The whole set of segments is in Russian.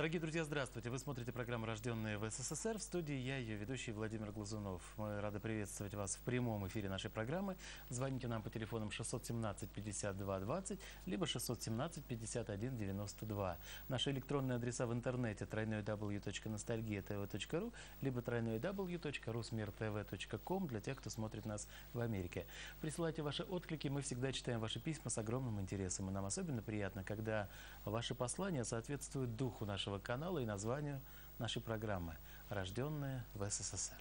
Дорогие друзья, здравствуйте. Вы смотрите программу «Рожденные в СССР». В студии я, ее ведущий Владимир Глазунов. Мы рады приветствовать вас в прямом эфире нашей программы. Звоните нам по телефонам 617 52 20, либо 617 51 92. Наши электронные адреса в интернете www.nostalgia.tv.ru, либо www.rusmirtv.com для тех, кто смотрит нас в Америке. Присылайте ваши отклики, мы всегда читаем ваши письма с огромным интересом. И нам особенно приятно, когда ваши послания соответствуют духу нашего нашего канала и названию нашей программы «Рожденные в СССР».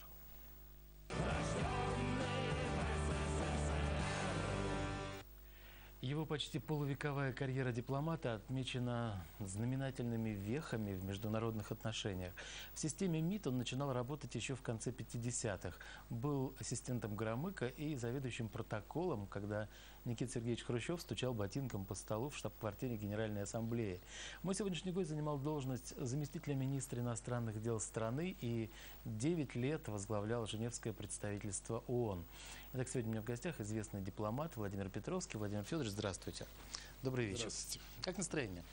Его почти полувековая карьера дипломата отмечена знаменательными вехами в международных отношениях. В системе МИД он начинал работать еще в конце 50-х. Был ассистентом Громыка и заведующим протоколом, когда Никита Сергеевич Хрущев стучал ботинком по столу в штаб-квартире Генеральной Ассамблеи. Мой сегодняшний гость занимал должность заместителя министра иностранных дел страны и 9 лет возглавлял Женевское представительство ООН. Итак, сегодня у меня в гостях известный дипломат Владимир Петровский. Владимир Федорович, здравствуйте. Добрый вечер. Здравствуйте. Как настроение?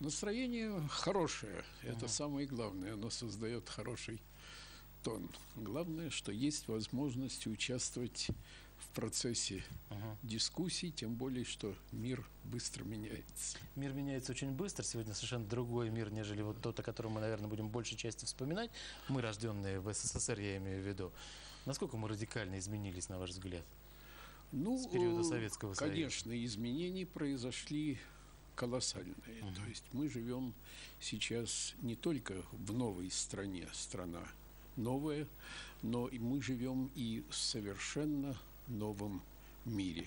Настроение хорошее. Это самое главное. Оно создает хороший тон. Главное, что есть возможность участвовать в процессе Ага. дискуссий, тем более, что мир быстро меняется. Мир меняется очень быстро. Сегодня совершенно другой мир, нежели вот тот, о котором мы, наверное, будем большей части вспоминать. Мы, рожденные в СССР, я имею в виду. Насколько мы радикально изменились, на ваш взгляд? Ну, С периода Советского Союза. конечно, изменения произошли колоссальные. То есть мы живем сейчас не только в новой стране, страна новая, но и мы живем и в совершенно новом мире.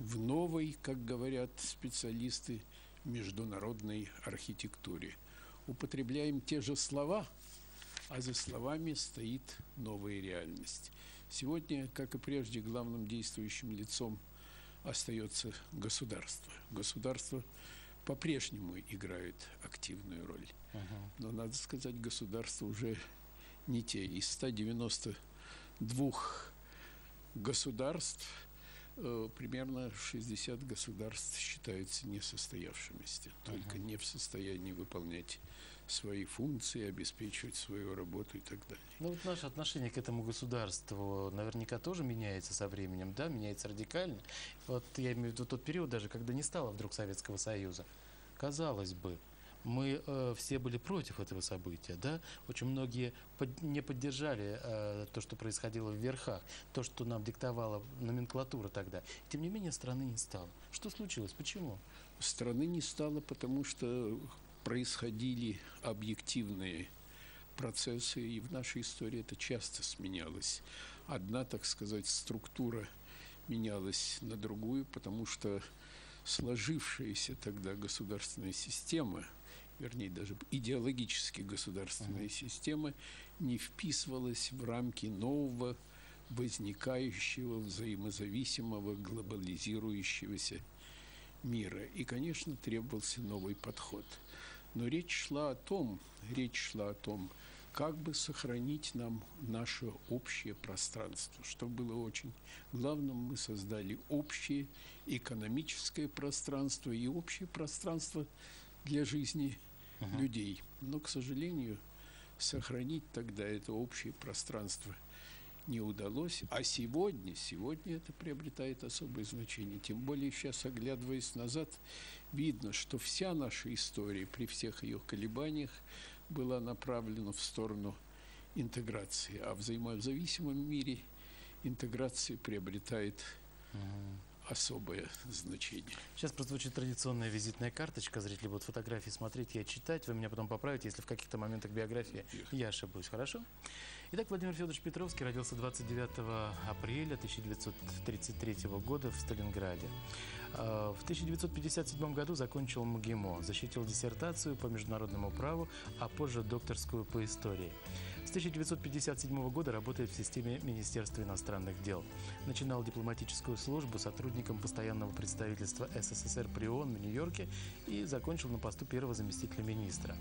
В новой, как говорят специалисты, международной архитектуре. Употребляем те же слова, а за словами стоит новая реальность. Сегодня, как и прежде, главным действующим лицом остается государство. Государство по-прежнему играет активную роль. Но, надо сказать, государство уже не те. Из 192 государств э, примерно 60 государств считаются несостоявшимися, только не в состоянии выполнять свои функции, обеспечивать свою работу и так далее. Ну вот наше отношение к этому государству наверняка тоже меняется со временем, да, меняется радикально. Вот я имею в виду тот период даже, когда не стало вдруг Советского Союза. Казалось бы, мы э, все были против этого события, да? Очень многие под- не поддержали э, то, что происходило в верхах, то, что нам диктовала номенклатура тогда. Тем не менее, страны не стало. Что случилось? Почему? Страны не стало, потому что происходили объективные процессы, и в нашей истории это часто сменялось. Одна, так сказать, структура менялась на другую, потому что сложившаяся тогда государственная система, вернее, даже идеологически государственная система, не вписывалась в рамки нового, возникающего, взаимозависимого, глобализирующегося мира. И, конечно, требовался новый подход. Но речь шла о том, речь шла о том, как бы сохранить нам наше общее пространство. Что было очень главным, мы создали общее экономическое пространство и общее пространство для жизни людей. Но, к сожалению, сохранить тогда это общее пространство не удалось. А сегодня, сегодня это приобретает особое значение. Тем более сейчас, оглядываясь назад, видно, что вся наша история при всех ее колебаниях была направлена в сторону интеграции. А в взаимозависимом мире интеграция приобретает особое значение. Сейчас прозвучит традиционная визитная карточка. Зрители будут фотографии смотреть, я читать. Вы меня потом поправите, если в каких-то моментах биографии я ошибусь. Хорошо? Итак, Владимир Федорович Петровский родился 29 апреля 1933 года в Сталинграде. А, В 1957 году закончил МГИМО, защитил диссертацию по международному праву, а позже докторскую по истории. С 1957 года работает в системе Министерства иностранных дел. Начинал дипломатическую службу сотрудником постоянного представительства СССР при ООН в Нью-Йорке и закончил на посту первого заместителя министра.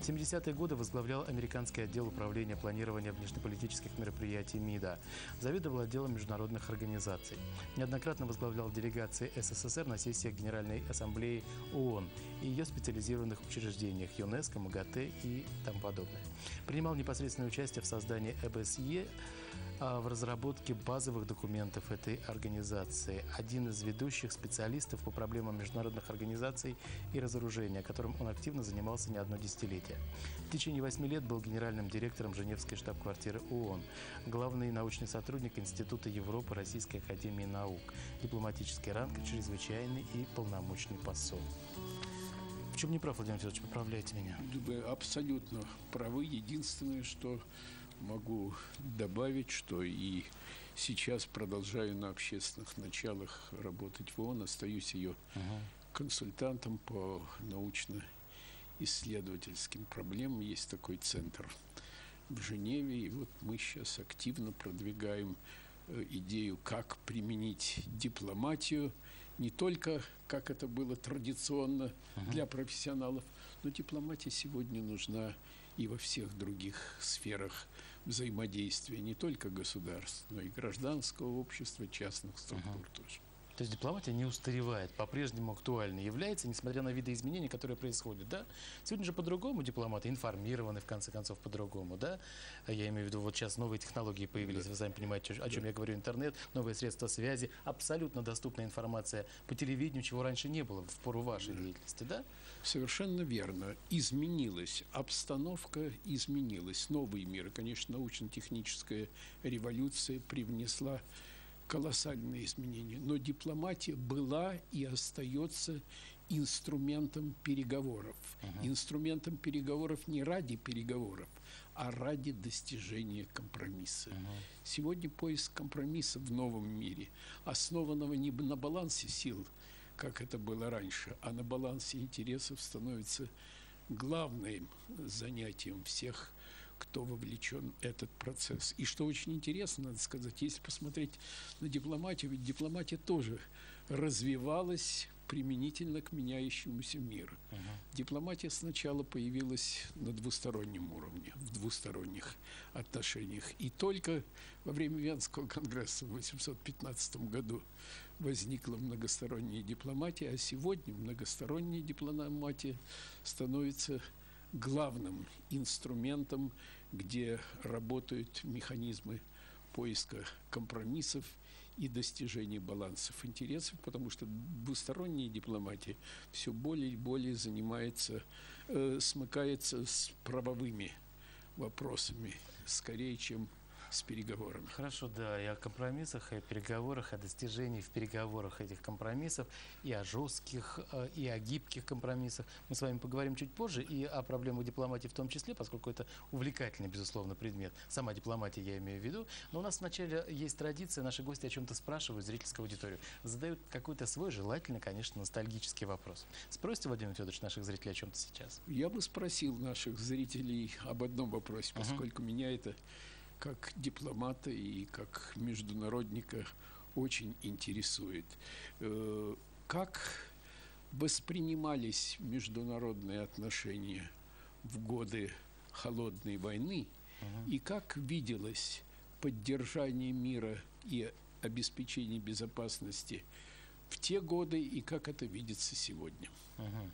В 70-е годы возглавлял американский отдел управления планирования внешнеполитических мероприятий МИДа. Заведовал отделом международных организаций. Неоднократно возглавлял делегации СССР на сессиях Генеральной Ассамблеи ООН и ее специализированных учреждениях ЮНЕСКО, МАГАТЭ и тому подобное. Принимал непосредственное участие в создании ЭБСЕ, а, в разработке базовых документов этой организации. Один из ведущих специалистов по проблемам международных организаций и разоружения, которым он активно занимался не одно десятилетие. В течение восьми лет был генеральным директором Женевской штаб-квартиры ООН, главный научный сотрудник Института Европы Российской Академии Наук, дипломатический ранг, чрезвычайный и полномочный посол. Чем не прав, Владимир Федорович, поправляйте меня. Вы абсолютно правы. Единственное, что могу добавить, что и сейчас продолжаю на общественных началах работать в ООН, остаюсь ее uh-huh. консультантом по научно-исследовательским проблемам. Есть такой центр в Женеве, и вот мы сейчас активно продвигаем э, идею, как применить дипломатию, не только как это было традиционно uh-huh. для профессионалов, но дипломатия сегодня нужна и во всех других сферах взаимодействия не только государств, но и гражданского общества, частных структур uh-huh. тоже. То есть дипломатия не устаревает, по-прежнему актуальной является, несмотря на виды изменений, которые происходят, да? Сегодня же по-другому дипломаты информированы, в конце концов, по-другому, да? Я имею в виду, вот сейчас новые технологии появились, да. вы сами понимаете, о чем да. я говорю, интернет, новые средства связи, абсолютно доступная информация по телевидению, чего раньше не было в пору вашей да. деятельности, да? Совершенно верно. Изменилась обстановка, изменилась новый мир. Конечно, научно-техническая революция привнесла колоссальные изменения. Но дипломатия была и остается инструментом переговоров. Uh-huh. Инструментом переговоров не ради переговоров, а ради достижения компромисса. Uh-huh. Сегодня поиск компромисса в новом мире, основанного не на балансе сил, как это было раньше, а на балансе интересов становится главным занятием всех кто вовлечен в этот процесс. И что очень интересно, надо сказать, если посмотреть на дипломатию, ведь дипломатия тоже развивалась применительно к меняющемуся миру. Uh-huh. Дипломатия сначала появилась на двустороннем уровне, в двусторонних отношениях. И только во время Венского конгресса в 1815 году возникла многосторонняя дипломатия, а сегодня многосторонняя дипломатия становится главным инструментом, где работают механизмы поиска компромиссов и достижения балансов интересов, потому что двусторонняя дипломатия все более и более занимается, э, смыкается с правовыми вопросами, скорее, чем с переговорами. Хорошо, да, и о компромиссах, и о переговорах, о достижении в переговорах этих компромиссов, и о жестких, э, и о гибких компромиссах. Мы с вами поговорим чуть позже, и о проблемах дипломатии в том числе, поскольку это увлекательный, безусловно, предмет. Сама дипломатия я имею в виду. Но у нас вначале есть традиция, наши гости о чем-то спрашивают, зрительскую аудиторию. Задают какой-то свой, желательно, конечно, ностальгический вопрос. Спросите, Владимир Федорович, наших зрителей о чем-то сейчас? Я бы спросил наших зрителей об одном вопросе, поскольку uh-huh. меня это как дипломата и как международника очень интересует. Э, как воспринимались международные отношения в годы холодной войны uh-huh. и как виделось поддержание мира и обеспечение безопасности в те годы и как это видится сегодня. Uh-huh.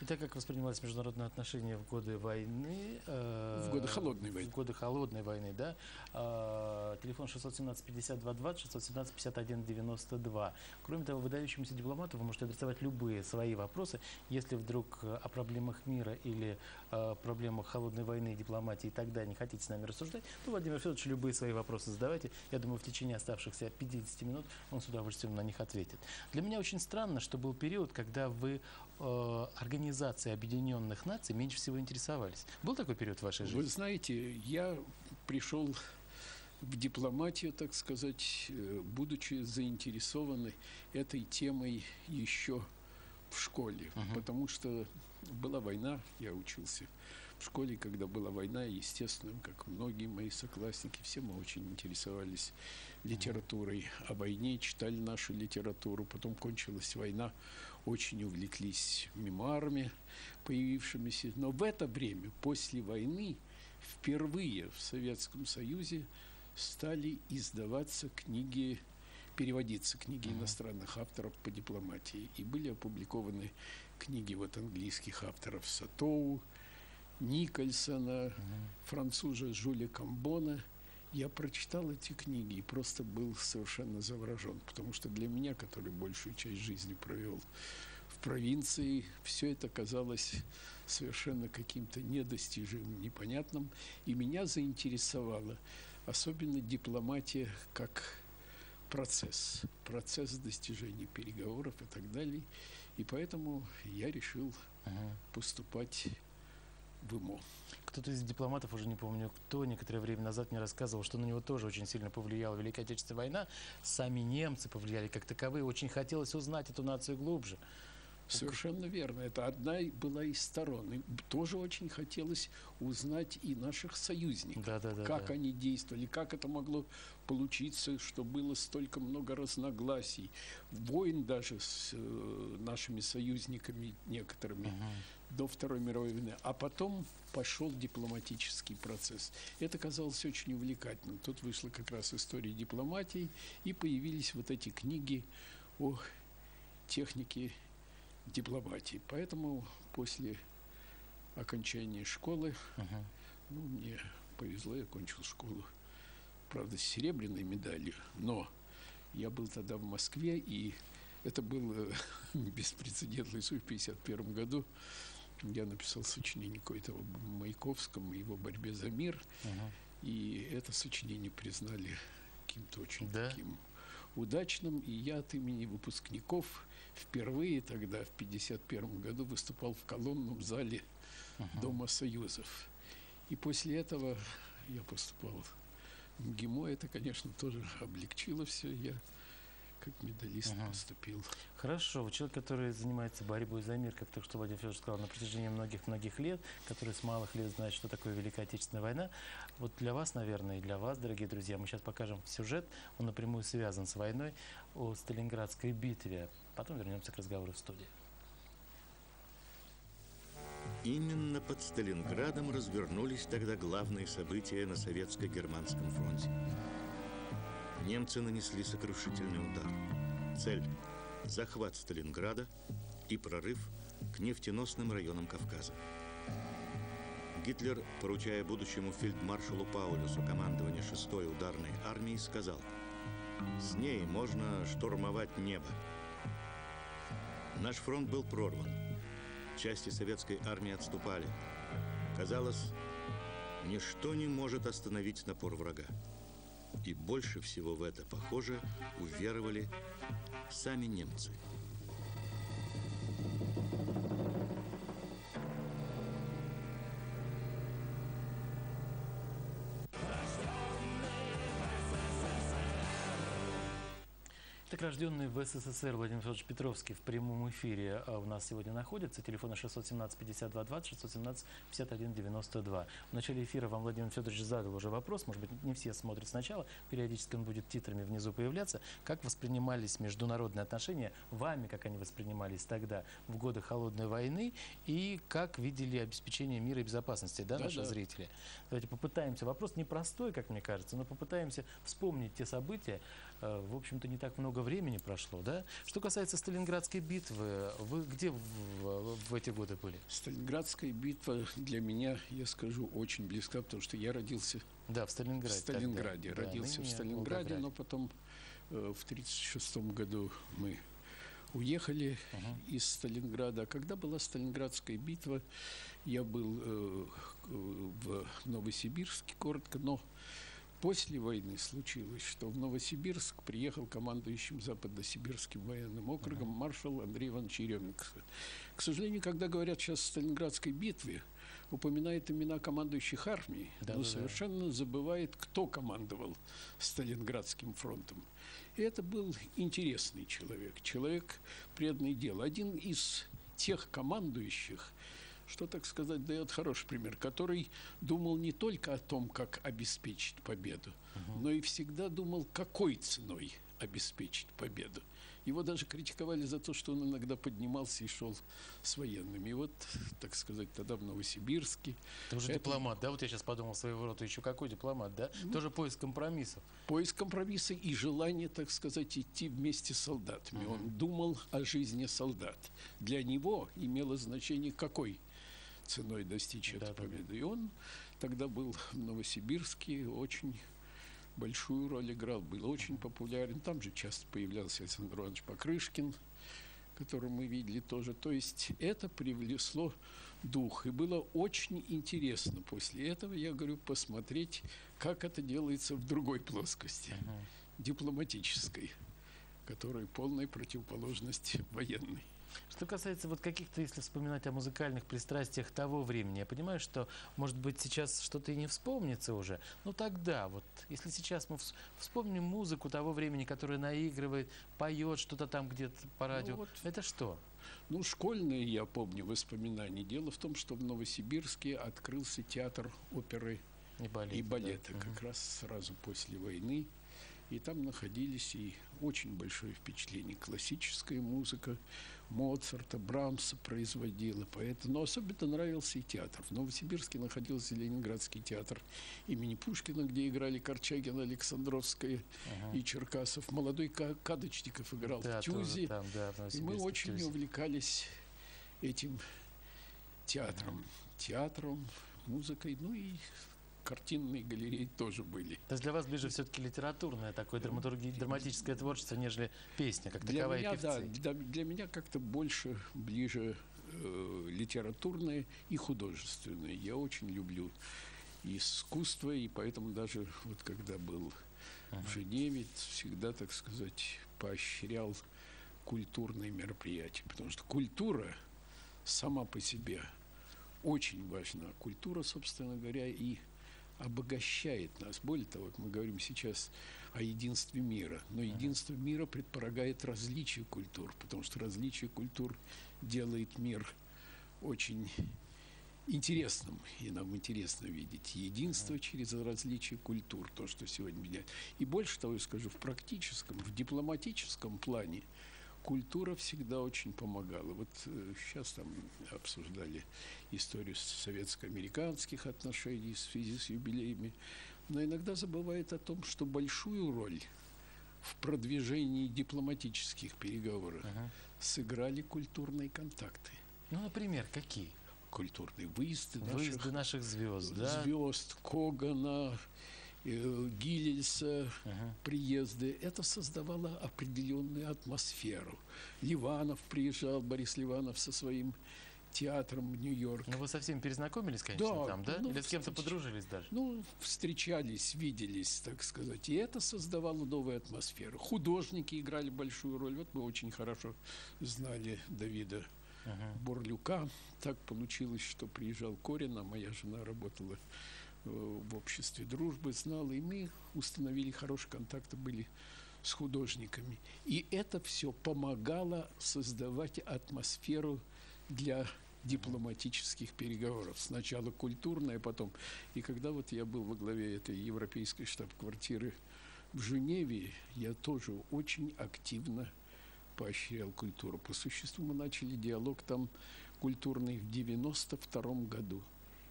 И так как воспринимались международные отношения в годы войны... Э, в годы холодной войны. В годы холодной войны, да. Э, телефон 617-52-20, 617-51-92. Кроме того, выдающемуся дипломату вы можете адресовать любые свои вопросы. Если вдруг э, о проблемах мира или э, проблемах холодной войны, дипломатии и так далее не хотите с нами рассуждать, то, Владимир Федорович, любые свои вопросы задавайте. Я думаю, в течение оставшихся 50 минут он с удовольствием на них ответит. Для меня очень странно, что был период, когда вы э, Организации Объединенных Наций меньше всего интересовались. Был такой период в вашей жизни? Вы знаете, я пришел в дипломатию, так сказать, э, будучи заинтересованной этой темой еще в школе, uh-huh. потому что была война, я учился в школе, когда была война, естественно, как многие мои соклассники, все мы очень интересовались литературой о войне, читали нашу литературу, потом кончилась война, очень увлеклись мемуарами, появившимися. Но в это время, после войны, впервые в Советском Союзе стали издаваться книги, переводиться книги иностранных авторов по дипломатии. И были опубликованы книги вот английских авторов Сатоу, Никольсона, француза Жюля Камбона. Я прочитал эти книги и просто был совершенно заворожен, потому что для меня, который большую часть жизни провел в провинции, все это казалось совершенно каким-то недостижимым, непонятным. И меня заинтересовала особенно дипломатия как процесс, процесс достижения переговоров и так далее. И поэтому я решил Ага. поступать в ИМО. Кто-то из дипломатов, уже не помню кто, некоторое время назад мне рассказывал, что на него тоже очень сильно повлияла Великая Отечественная война. Сами немцы повлияли как таковые. Очень хотелось узнать эту нацию глубже. Совершенно верно. Это одна была из сторон. И тоже очень хотелось узнать и наших союзников. Да-да-да, как да. они действовали, как это могло получиться, что было столько много разногласий, войн даже с э, нашими союзниками некоторыми до Второй мировой войны. А потом пошел дипломатический процесс. Это казалось очень увлекательным. Тут вышла как раз история дипломатии, и появились вот эти книги о технике дипломатии. Поэтому после окончания школы Мгм. ну, мне повезло, я кончил школу, правда, с серебряной медалью, но я был тогда в Москве, и это был беспрецедентный случай в 1951 году. Я написал сочинение какое-то об Маяковском и его борьбе за мир, Мгм. и это сочинение признали каким-то очень Да? таким удачным, и я от имени выпускников впервые тогда, в 1951 году, выступал в колонном зале Дома Союзов. И после этого я поступал в МГИМО. Это, конечно, тоже облегчило все. Я как медалист Ага. поступил. Хорошо, человек, который занимается борьбой за мир, как только что Владимир Федорович сказал, на протяжении многих-многих лет, который с малых лет знает, что такое Великая Отечественная война. Вот для вас, наверное, и для вас, дорогие друзья, мы сейчас покажем сюжет, он напрямую связан с войной, о Сталинградской битве. Потом вернемся к разговору в студии. Именно под Сталинградом развернулись тогда главные события на советско-германском фронте. Немцы нанесли сокрушительный удар. Цель – захват Сталинграда и прорыв к нефтеносным районам Кавказа. Гитлер, поручая будущему фельдмаршалу Паулюсу командование 6-й ударной армии, сказал «С ней можно штурмовать небо». Наш фронт был прорван. Части советской армии отступали. Казалось, ничто не может остановить напор врага. И больше всего в это, похоже, уверовали сами немцы. Так, рожденный в СССР Владимир Федорович Петровский в прямом эфире а, у нас сегодня находится. Телефоны 617-5220, 617-5192. В начале эфира вам Владимир Федорович задал уже вопрос, может быть, не все смотрят сначала, периодически он будет титрами внизу появляться. Как воспринимались международные отношения вами, как они воспринимались тогда, в годы Холодной войны, и как видели обеспечение мира и безопасности, да, наши Да-да. зрители? Давайте попытаемся. Вопрос непростой, как мне кажется, но попытаемся вспомнить те события. Э, В общем-то, не так много времени прошло, да? Что касается Сталинградской битвы, вы где в, в- в эти годы были? Сталинградская битва для меня, я скажу, очень близка, потому что я родился Да, в Сталинграде. в Сталинграде. тогда. Да, родился в ныне Сталинграде, но потом э, в 1936 году мы уехали из Сталинграда. Когда была Сталинградская битва, я был э, в Новосибирске коротко, но после войны случилось, что в Новосибирск приехал командующим Западно-Сибирским военным округом маршал Андрей Иванович Еременко. К сожалению, когда говорят сейчас о Сталинградской битве, упоминают имена командующих армий, но Да-да-да. совершенно забывает, кто командовал Сталинградским фронтом. И это был интересный человек, человек преданный делу. Один из тех командующих, что, так сказать, дает хороший пример, который думал не только о том, как обеспечить победу, но и всегда думал, какой ценой обеспечить победу. Его даже критиковали за то, что он иногда поднимался и шел с военными. И вот, так сказать, тогда в Новосибирске. Ты уже это... дипломат, да? Вот я сейчас подумал своего рода, еще какой дипломат, да? Ну, Тоже поиск компромиссов. Поиск компромисса и желание, так сказать, идти вместе с солдатами. Угу. Он думал о жизни солдат. Для него имело значение какой ценой достичь да, этой победы. И он тогда был в Новосибирске очень большую роль играл, был очень популярен. Там же часто появлялся Александр Иванович Покрышкин, которого мы видели тоже. То есть это привлекло дух. И было очень интересно после этого, я говорю, посмотреть, как это делается в другой плоскости, дипломатической, которая полная противоположность военной. Что касается вот каких-то, если вспоминать о музыкальных пристрастиях того времени, я понимаю, что, может быть, сейчас что-то и не вспомнится уже, но тогда, вот, если сейчас мы вспомним музыку того времени, которая наигрывает, поет что-то там где-то по ну радио, ну, вот, это что? Ну, школьные, я помню, воспоминания. Дело в том, что в Новосибирске открылся театр оперы и, балет, и балета да. как угу. раз сразу после войны. И там находились и очень большое впечатление. Классическая музыка, Моцарта, Брамса производила. Поэтому, но особенно нравился и театр. В Новосибирске находился Ленинградский театр имени Пушкина, где играли Корчагин, Александровская ага. и Черкасов. Молодой Кадочников играл да, в Тюзе. Там, да, в и мы очень Тюзе. увлекались этим театром. Театром, музыкой, ну и картинные галереи тоже были. То есть для вас ближе все-таки литературное такое драматурги, драматическое творчество, нежели песня, как для таковая меня, певцы? Да, для, для меня как-то больше ближе э, литературное и художественное. Я очень люблю искусство, и поэтому даже вот когда был uh-huh. в Женеве, всегда, так сказать, поощрял культурные мероприятия. Потому что культура сама по себе очень важна. Культура, собственно говоря, и обогащает нас. Более того, мы говорим сейчас о единстве мира, но единство мира предполагает различие культур, потому что различие культур делает мир очень интересным, и нам интересно видеть единство через различие культур, то, что сегодня меняет. И больше того, я скажу, в практическом, в дипломатическом плане – культура всегда очень помогала. Вот э, сейчас там обсуждали историю советско-американских отношений в связи с юбилеями, но иногда забывает о том, что большую роль в продвижении дипломатических переговоров ага. сыграли культурные контакты. Ну, например, какие? Культурные выезды, выезды наших, наших звезд, да? Звезд, Когана, Э, Гиллельса, ага. приезды, это создавало определенную атмосферу. Ливанов приезжал, Борис Ливанов со своим театром в Нью-Йорк. Ну, вы со всеми перезнакомились, конечно, да, там, да? Ну, Или с кем-то подружились даже? Ну, встречались, виделись, так сказать. И это создавало новую атмосферу. Художники играли большую роль. Вот мы очень хорошо знали Давида ага. Бурлюка. Так получилось, что приезжал Корин, а моя жена работала Э, в обществе дружбы знал, и мы установили хорошие контакты, были с художниками. И это все помогало создавать атмосферу для дипломатических переговоров. Сначала культурная, потом. И когда вот я был во главе этой европейской штаб-квартиры в Женеве, я тоже очень активно поощрял культуру. По существу мы начали диалог там культурный в 92 году.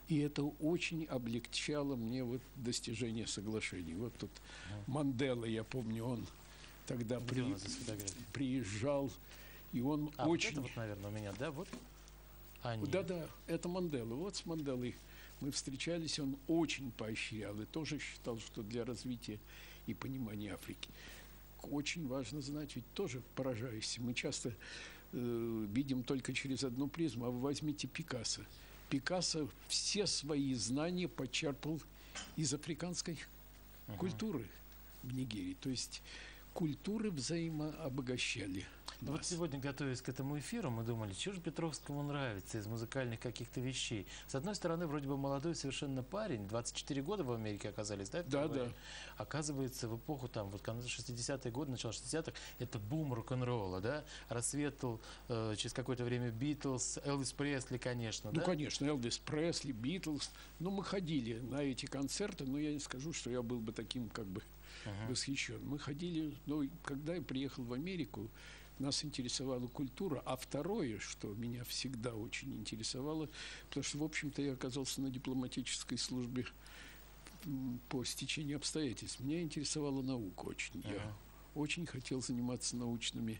И это очень облегчало мне вот достижение соглашений. Вот тут Мандела, я помню, он тогда при... приезжал, и он а, очень... Вот это вот, наверное, у меня, да? Вот они. Да-да, это Мандела. Вот с Манделой мы встречались, он очень поощрял и тоже считал, что для развития и понимания Африки очень важно знать, ведь тоже поражаюсь. Мы часто э, видим только через одну призму, а вы возьмите Пикассо – Пикассо все свои знания почерпал из африканской uh-huh. культуры в Нигерии. То есть культуры взаимообогащали. Ну вот сегодня, готовясь к этому эфиру, мы думали, что же Петровскому нравится из музыкальных каких-то вещей. С одной стороны, вроде бы молодой совершенно парень, 24 года в Америке оказались, да? Да, да. Оказывается, в эпоху там, вот конца 60-е годы, начало 60-х, это бум рок-н-ролла, да? Рассветал э, через какое-то время Битлз, Элвис Пресли, конечно, Ну, да? конечно, Элвис Пресли, Битлз. Ну, мы ходили на эти концерты, но я не скажу, что я был бы таким, как бы, uh-huh. восхищен. Мы ходили, ну, когда я приехал в Америку, нас интересовала культура, а второе, что меня всегда очень интересовало, потому что, в общем-то, я оказался на дипломатической службе по стечению обстоятельств. Меня интересовала наука очень. Я ага. очень хотел заниматься научными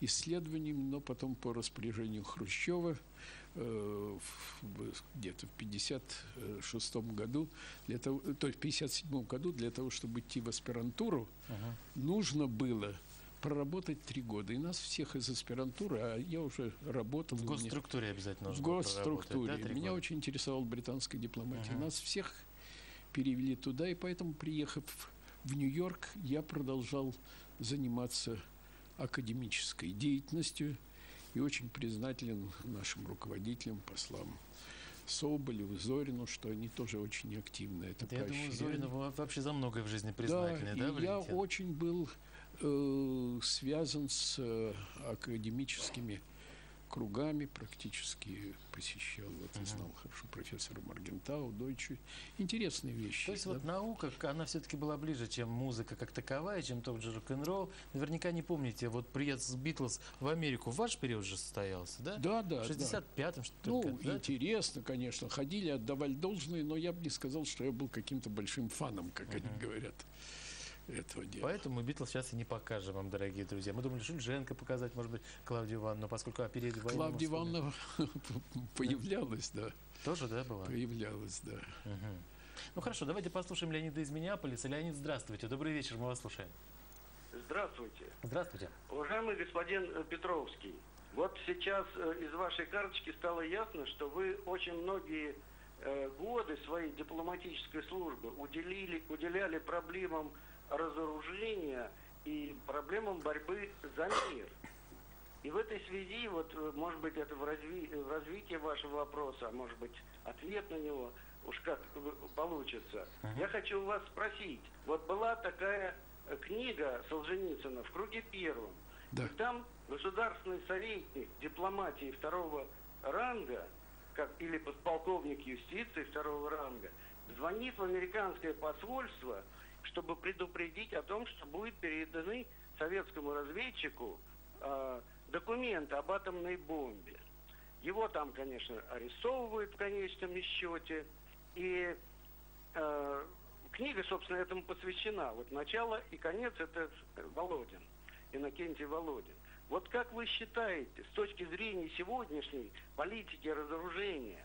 исследованиями, но потом по распоряжению Хрущева э, где-то в 56 году, для того, то есть в 57 году для того, чтобы идти в аспирантуру, ага. нужно было проработать три года. И нас всех из аспирантуры, а я уже работал. В госструктуре меня, обязательно нужно В госструктуре. Да, меня года? очень интересовала британская дипломатия. Ага. Нас всех перевели туда, и поэтому, приехав в Нью-Йорк, я продолжал заниматься академической деятельностью и очень признателен нашим руководителям, послам Соболеву, Зорину, что они тоже очень активно это Я думаю, Зорина вообще за многое в жизни признательны, да, да я очень был э, связан с э, академическими кругами практически посещал, вот uh-huh. знал хорошо профессора Маргентау, Дойчу. Интересные вещи. То есть да? вот наука, она все-таки была ближе, чем музыка как таковая, чем тот же рок-н-ролл. Наверняка не помните, вот приезд с Битлз в Америку в ваш период же состоялся, да? Да, да. В 65-м, что Ну, только, да? интересно, конечно. Ходили, отдавали должные, но я бы не сказал, что я был каким-то большим фаном, как uh-huh. они говорят этого дела. Поэтому Битлз сейчас и не покажем вам, дорогие друзья. Мы думали, Шульженко показать, может быть, Клавдию Ивановну, поскольку опередили Клавдия Ивановна появлялась, да. Тоже, да, была? Появлялась, да. Ну хорошо, давайте послушаем Леонида из Миннеаполиса. Леонид, здравствуйте. Добрый вечер, мы вас слушаем. Здравствуйте. Здравствуйте. Уважаемый господин э, Петровский, вот сейчас э, из вашей карточки стало ясно, что вы очень многие э, годы своей дипломатической службы уделили, уделяли проблемам разоружения и проблемам борьбы за мир. И в этой связи, вот, э, может быть, это в, разви в развитии вашего вопроса, а может быть, ответ на него уж как получится. Uh-huh. Я хочу у вас спросить. Вот была такая э, книга Солженицына «В круге первом». Да. И там государственный советник дипломатии второго ранга, как, или подполковник юстиции второго ранга, звонит в американское посольство чтобы предупредить о том, что будет переданы советскому разведчику э, документы об атомной бомбе. Его там, конечно, арестовывают в конечном счете. И э, книга, собственно, этому посвящена. Вот начало и конец это Володин, Иннокентий Володин. Вот как вы считаете, с точки зрения сегодняшней политики разоружения,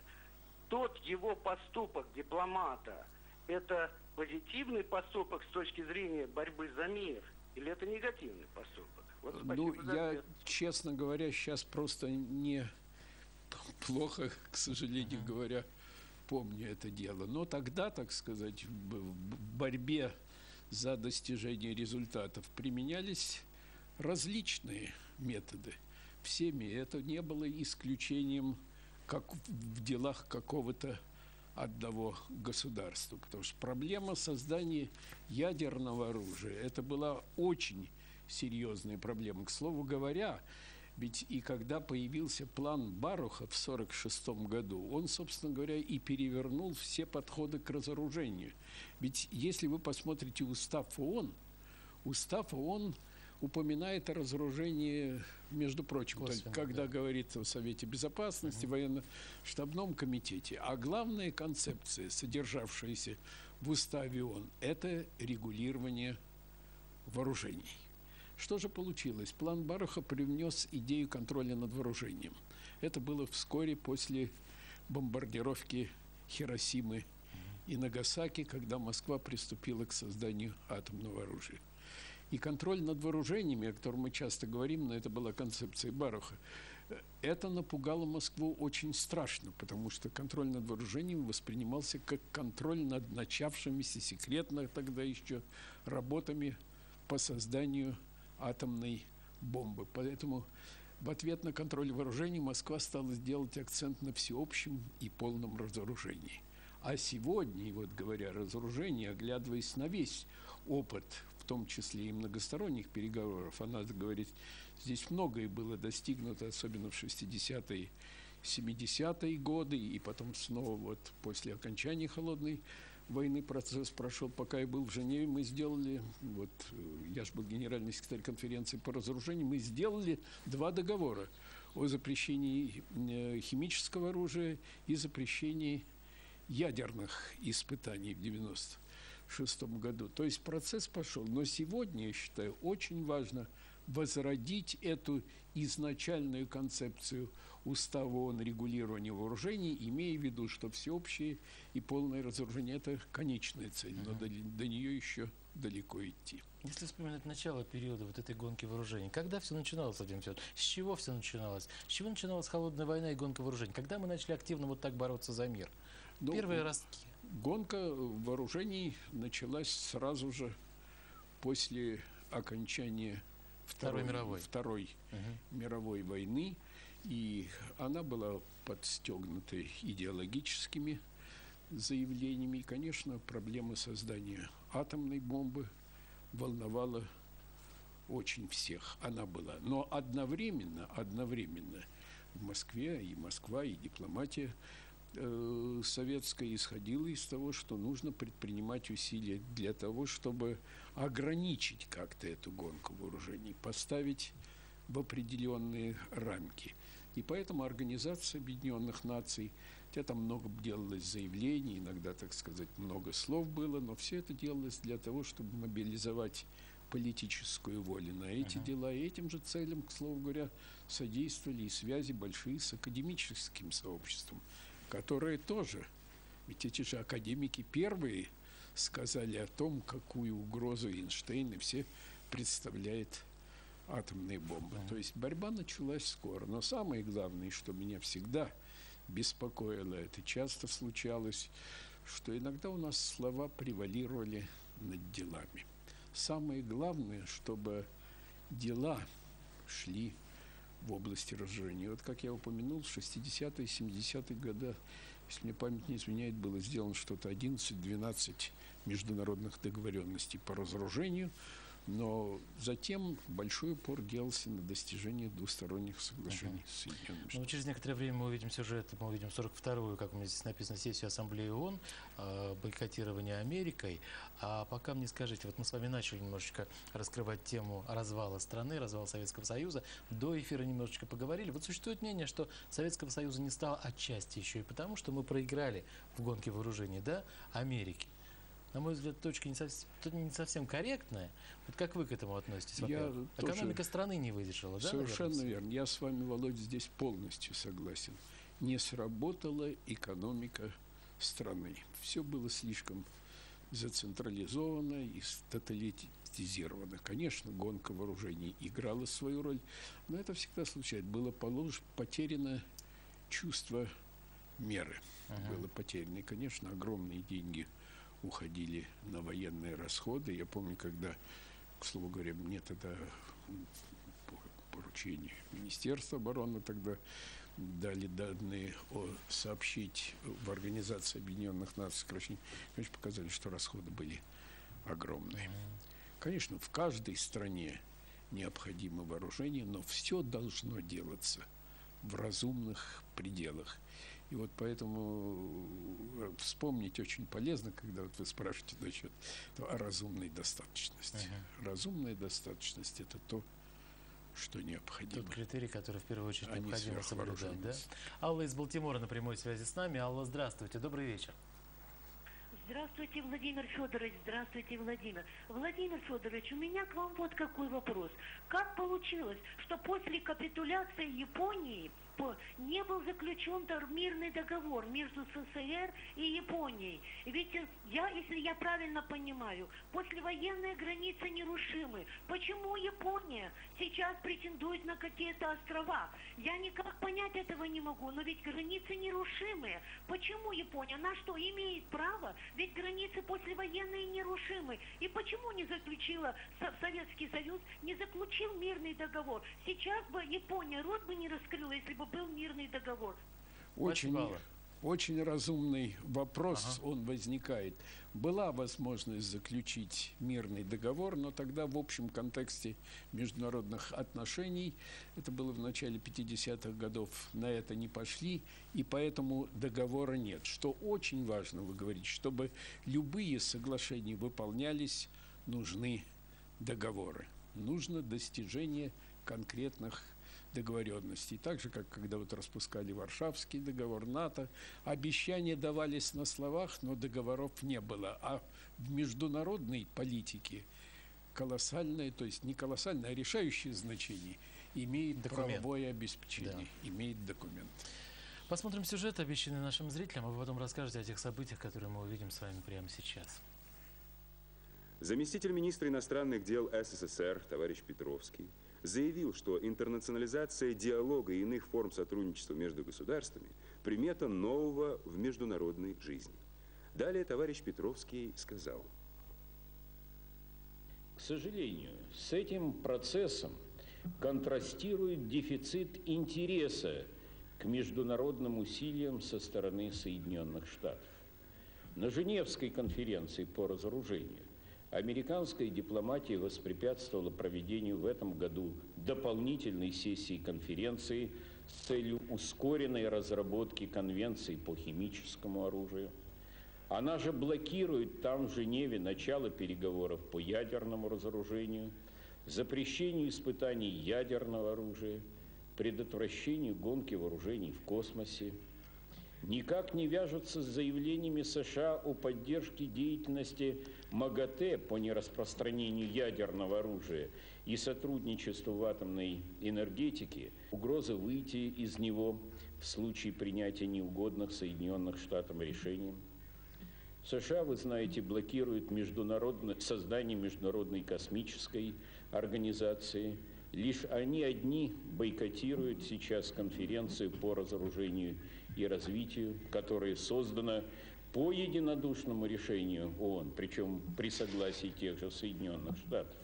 тот его поступок дипломата, это позитивный поступок с точки зрения борьбы за мир, или это негативный поступок? Вот ну, я, ответ. честно говоря, сейчас просто не плохо, к сожалению uh-huh. говоря, помню это дело. Но тогда, так сказать, в борьбе за достижение результатов применялись различные методы. Всеми это не было исключением как в делах какого-то одного государства. Потому что проблема создания ядерного оружия – это была очень серьезная проблема. К слову говоря, ведь и когда появился план Баруха в 1946 году, он, собственно говоря, и перевернул все подходы к разоружению. Ведь если вы посмотрите устав ООН, устав ООН упоминает о разоружении, между прочим, Косвенно, когда да. говорится в Совете Безопасности, угу. военно-штабном комитете. А главная концепция, содержавшаяся в уставе ООН, это регулирование вооружений. Что же получилось? План Баруха привнес идею контроля над вооружением. Это было вскоре после бомбардировки Хиросимы и Нагасаки, когда Москва приступила к созданию атомного оружия. И контроль над вооружениями, о котором мы часто говорим, но это была концепция Баруха, это напугало Москву очень страшно, потому что контроль над вооружением воспринимался как контроль над начавшимися секретно тогда еще работами по созданию атомной бомбы. Поэтому в ответ на контроль вооружений Москва стала делать акцент на всеобщем и полном разоружении. А сегодня, и вот говоря о разоружении, оглядываясь на весь опыт том числе и многосторонних переговоров, а надо говорить, здесь многое было достигнуто, особенно в 60-е, 70-е годы, и потом снова вот после окончания холодной войны процесс прошел, пока я был в Женеве, мы сделали, вот э, я же был генеральный секретарь конференции по разоружению, мы сделали два договора о запрещении э, химического оружия и запрещении ядерных испытаний в 96 году. То есть процесс пошел. Но сегодня, я считаю, очень важно возродить эту изначальную концепцию Устава ООН регулирования вооружений, имея в виду, что всеобщее и полное разоружение – это конечная цель, но до, до нее еще далеко идти. Если вспоминать начало периода вот этой гонки вооружений, когда все начиналось, Владимир Федорович? С чего все начиналось? С чего начиналась холодная война и гонка вооружений? Когда мы начали активно вот так бороться за мир? Ну, Первые ростки. Гонка вооружений началась сразу же после окончания Второй мировой. Второй Мгм. мировой войны, и она была подстегнута идеологическими заявлениями. И, конечно, проблема создания атомной бомбы волновала очень всех. Она была. Но одновременно, одновременно в Москве и Москва, и дипломатия э, советская исходила из того, что нужно предпринимать усилия для того, чтобы ограничить как-то эту гонку вооружений, поставить в определенные рамки. И поэтому Организация Объединенных Наций, хотя там много делалось заявлений, иногда, так сказать, много слов было, но все это делалось для того, чтобы мобилизовать политическую волю на эти дела. И этим же целям, к слову говоря, содействовали и связи большие с академическим сообществом, которые тоже, ведь эти же академики первые сказали о том, какую угрозу Эйнштейн и все представляет атомные бомбы. То есть борьба началась скоро. Но самое главное, что меня всегда беспокоило, это часто случалось, что иногда у нас слова превалировали над делами. Самое главное, чтобы дела шли в области разжижения. Вот как я упомянул, в 60-е, 70-е годы, если мне память не изменяет, было сделано что-то 11-12 международных договоренностей по разоружению, но затем большой упор делался на достижение двусторонних соглашений с Соединенными Ну, Штатами. через некоторое время мы увидим сюжет, мы увидим 42-ю, как у меня здесь написано, сессию Ассамблеи ООН, э, бойкотирование Америкой. А пока мне скажите, вот мы с вами начали немножечко раскрывать тему развала страны, развала Советского Союза. До эфира немножечко поговорили. Вот существует мнение, что Советского Союза не стало отчасти еще и потому, что мы проиграли в гонке вооружений, да, Америки. На мой взгляд, точка не совсем, не совсем корректная. Вот как вы к этому относитесь? Я тоже- Экономика страны не выдержала, да? Совершенно наверное, верно. Я с вами, Володя, здесь полностью согласен. Не сработала экономика страны. Все было слишком зацентрализовано и тоталитизировано. Конечно, гонка вооружений играла свою роль, но это всегда случается. Было потеряно чувство меры. Было потеряно. И, конечно, огромные деньги уходили на военные расходы. Я помню, когда, к слову говоря, мне тогда м, по поручению Министерства обороны тогда дали данные о сообщить в Организации Объединенных Наций сокращение, конечно, показали, что расходы были огромные. Конечно, в каждой стране необходимо вооружение, но все должно делаться в разумных пределах. И вот поэтому э, вспомнить очень полезно, когда вот вы спрашиваете насчет о разумной достаточности. Разумная достаточность – это то, что необходимо. Тот критерий, который в первую очередь А не необходимо соблюдать, да? Алла из Балтимора на прямой связи с нами. Алла, здравствуйте, добрый вечер. Здравствуйте, Владимир Федорович. Здравствуйте, Владимир. Владимир Федорович, у меня к вам вот какой вопрос. Как получилось, что после капитуляции Японии по- не был заключен мирный договор между СССР и Японией? Ведь я, если я правильно понимаю, послевоенные границы нерушимы. Почему Япония сейчас претендует на какие-то острова? Я никак понять этого не могу, но ведь границы нерушимые. Почему Япония? Она что, имеет право? Ведь границы послевоенные нерушимы. И почему не заключила Со- Советский Союз, не заключил мирный договор? Сейчас бы Япония рот бы не раскрыла, если бы был мирный договор. Очень, Алла. Очень разумный вопрос, ага. он возникает. Была возможность заключить мирный договор, но тогда в общем контексте международных отношений, это было в начале 50-х годов, на это не пошли, и поэтому договора нет. Что очень важно, вы говорите, чтобы любые соглашения выполнялись, нужны договоры. Нужно достижение конкретных договоренностей. Так же, как когда вот распускали Варшавский договор НАТО, обещания давались на словах, но договоров не было. А в международной политике колоссальное, то есть не колоссальное, а решающее значение имеет документ. правовое обеспечение, да. имеет документ. Посмотрим сюжет, обещанный нашим зрителям, а вы потом расскажете о тех событиях, которые мы увидим с вами прямо сейчас. Заместитель министра иностранных дел СССР, товарищ Петровский, заявил, что интернационализация диалога и иных форм сотрудничества между государствами – примета нового в международной жизни. Далее товарищ Петровский сказал. К сожалению, с этим процессом контрастирует дефицит интереса к международным усилиям со стороны Соединенных Штатов. На Женевской конференции по разоружению Американская дипломатия воспрепятствовала проведению в этом году дополнительной сессии конференции с целью ускоренной разработки конвенции по химическому оружию. Она же блокирует там в Женеве начало переговоров по ядерному разоружению, запрещению испытаний ядерного оружия, предотвращению гонки вооружений в космосе – никак не вяжутся с заявлениями США о поддержке деятельности МАГАТЭ по нераспространению ядерного оружия и сотрудничеству в атомной энергетике, угроза выйти из него в случае принятия неугодных Соединенных Штатам решений. США, вы знаете, блокируют создание Международной космической организации. Лишь они одни бойкотируют сейчас конференцию по разоружению и развитию, которое создано по единодушному решению ООН, причем при согласии тех же Соединенных Штатов.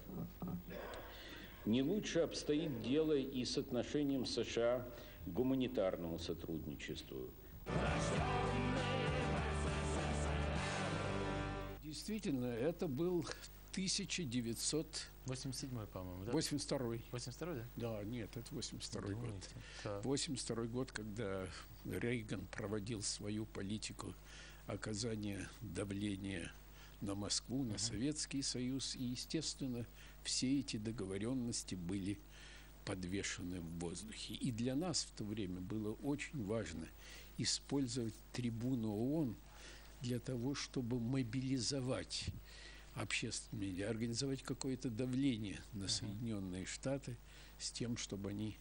Не лучше обстоит дело и с отношением США к гуманитарному сотрудничеству. Действительно, это был 1987, по-моему, да? 82 82 да? Да, нет, это 82 год. Да. 82 год, когда Рейган проводил свою политику оказания давления на Москву, на Советский Союз. И, естественно, все эти договоренности были подвешены в воздухе. И для нас в то время было очень важно использовать трибуну ООН для того, чтобы мобилизовать общественные медиа, организовать какое-то давление на Соединенные Штаты с тем, чтобы они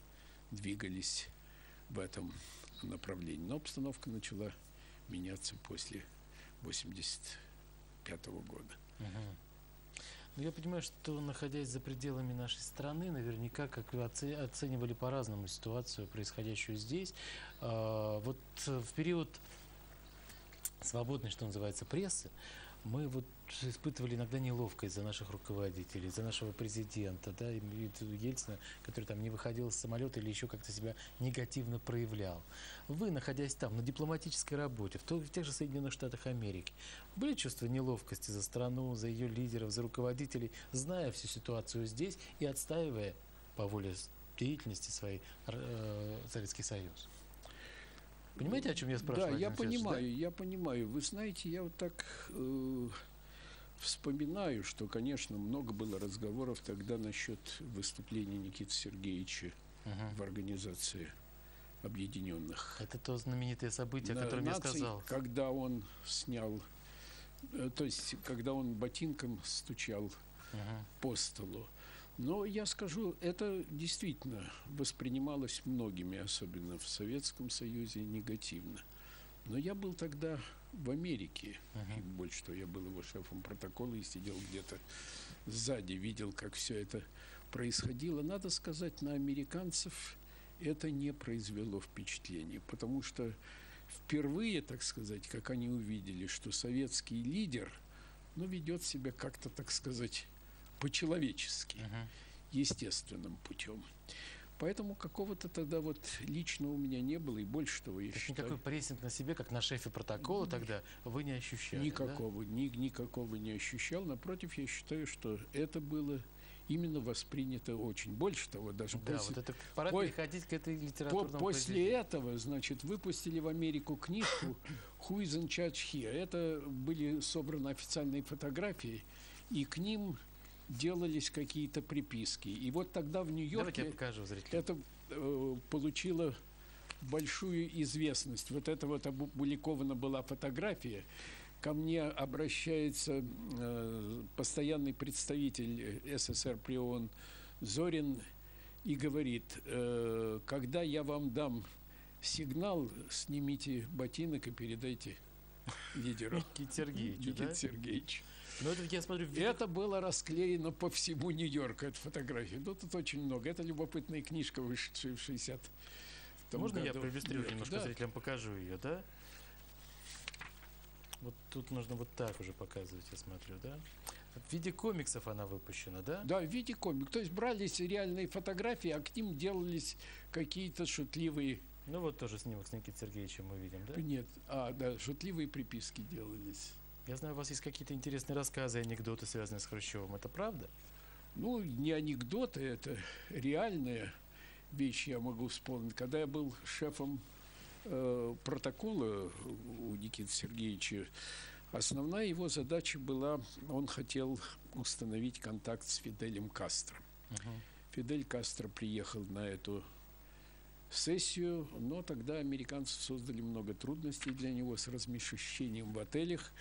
двигались в этом направлении. Но обстановка начала меняться после 85 -го года. Угу. Ну, я понимаю, что находясь за пределами нашей страны, наверняка, как вы оценивали по-разному ситуацию, происходящую здесь. А, вот в период свободной, что называется, прессы, мы вот испытывали иногда неловкость за наших руководителей, за нашего президента, да, Ельцина, который там не выходил из самолета или еще как-то себя негативно проявлял. Вы, находясь там, на дипломатической работе, в, в тех же Соединенных Штатах Америки, были чувства неловкости за страну, за ее лидеров, за руководителей, зная всю ситуацию здесь и отстаивая по воле деятельности своей э, Советский Союз? Понимаете, о чем я спрашиваю? Да, я понимаю, да? я понимаю. Вы знаете, я вот так э, вспоминаю, что, конечно, много было разговоров тогда насчет выступления Никиты Сергеевича угу. в организации Объединенных. Это то знаменитое событие, о котором наций, я сказал. Когда он снял, э, то есть, когда он ботинком стучал угу. по столу. Но я скажу, это действительно воспринималось многими, особенно в Советском Союзе, негативно. Но я был тогда в Америке, uh-huh. и больше того, я был его шефом протокола и сидел где-то сзади, видел, как все это происходило. Надо сказать, на американцев это не произвело впечатления, потому что впервые, так сказать, как они увидели, что советский лидер, ну, ведет себя как-то, так сказать, по-человечески, uh-huh. естественным путем. Поэтому какого-то тогда вот личного у меня не было, и больше того, я То считаю, никакой прессинг на себе, как на шефе протокола тогда, вы не ощущали, да? никакого, ни, никакого не ощущал. Напротив, я считаю, что это было именно воспринято очень. Больше того, даже Да, после, вот это пора по- переходить к этой по- литературному после этого, значит, выпустили в Америку книжку «Who is in charge here?». Это были собраны официальные фотографии, и к ним делались какие-то приписки. И вот тогда в Нью-Йорке покажу зрителям. это э, получило большую известность. Вот это вот опубликована была фотография. Ко мне обращается э, постоянный представитель СССР при ООН Зорин и говорит, э, когда я вам дам сигнал, снимите ботинок и передайте лидеру. Никите Сергеевичу, да? Никите Сергеевичу. Ну, это я смотрю, в виде- Это было расклеено по всему Нью-Йорку, эта фотография. Ну, тут очень много. Это любопытная книжка, вышедшая в 60 Можно я году. проиллюстрирую Нет, немножко да. зрителям, покажу ее, да? Вот тут нужно вот так уже показывать, я смотрю, да? В виде комиксов она выпущена, да? Да, в виде комик. То есть брались реальные фотографии, а к ним делались какие-то шутливые... Ну вот тоже снимок с Никитой Сергеевичем мы видим, да? Нет, а, да, шутливые приписки делались. Я знаю, у вас есть какие-то интересные рассказы, анекдоты, связанные с Хрущевым. Это правда? Ну, не анекдоты, это реальная вещь, я могу вспомнить. Когда я был шефом э, протокола у Никиты Сергеевича, основная его задача была, он хотел установить контакт с Фиделем Кастро. Фидель Кастро приехал на эту сессию, но тогда американцы создали много трудностей для него с размещением в отелях.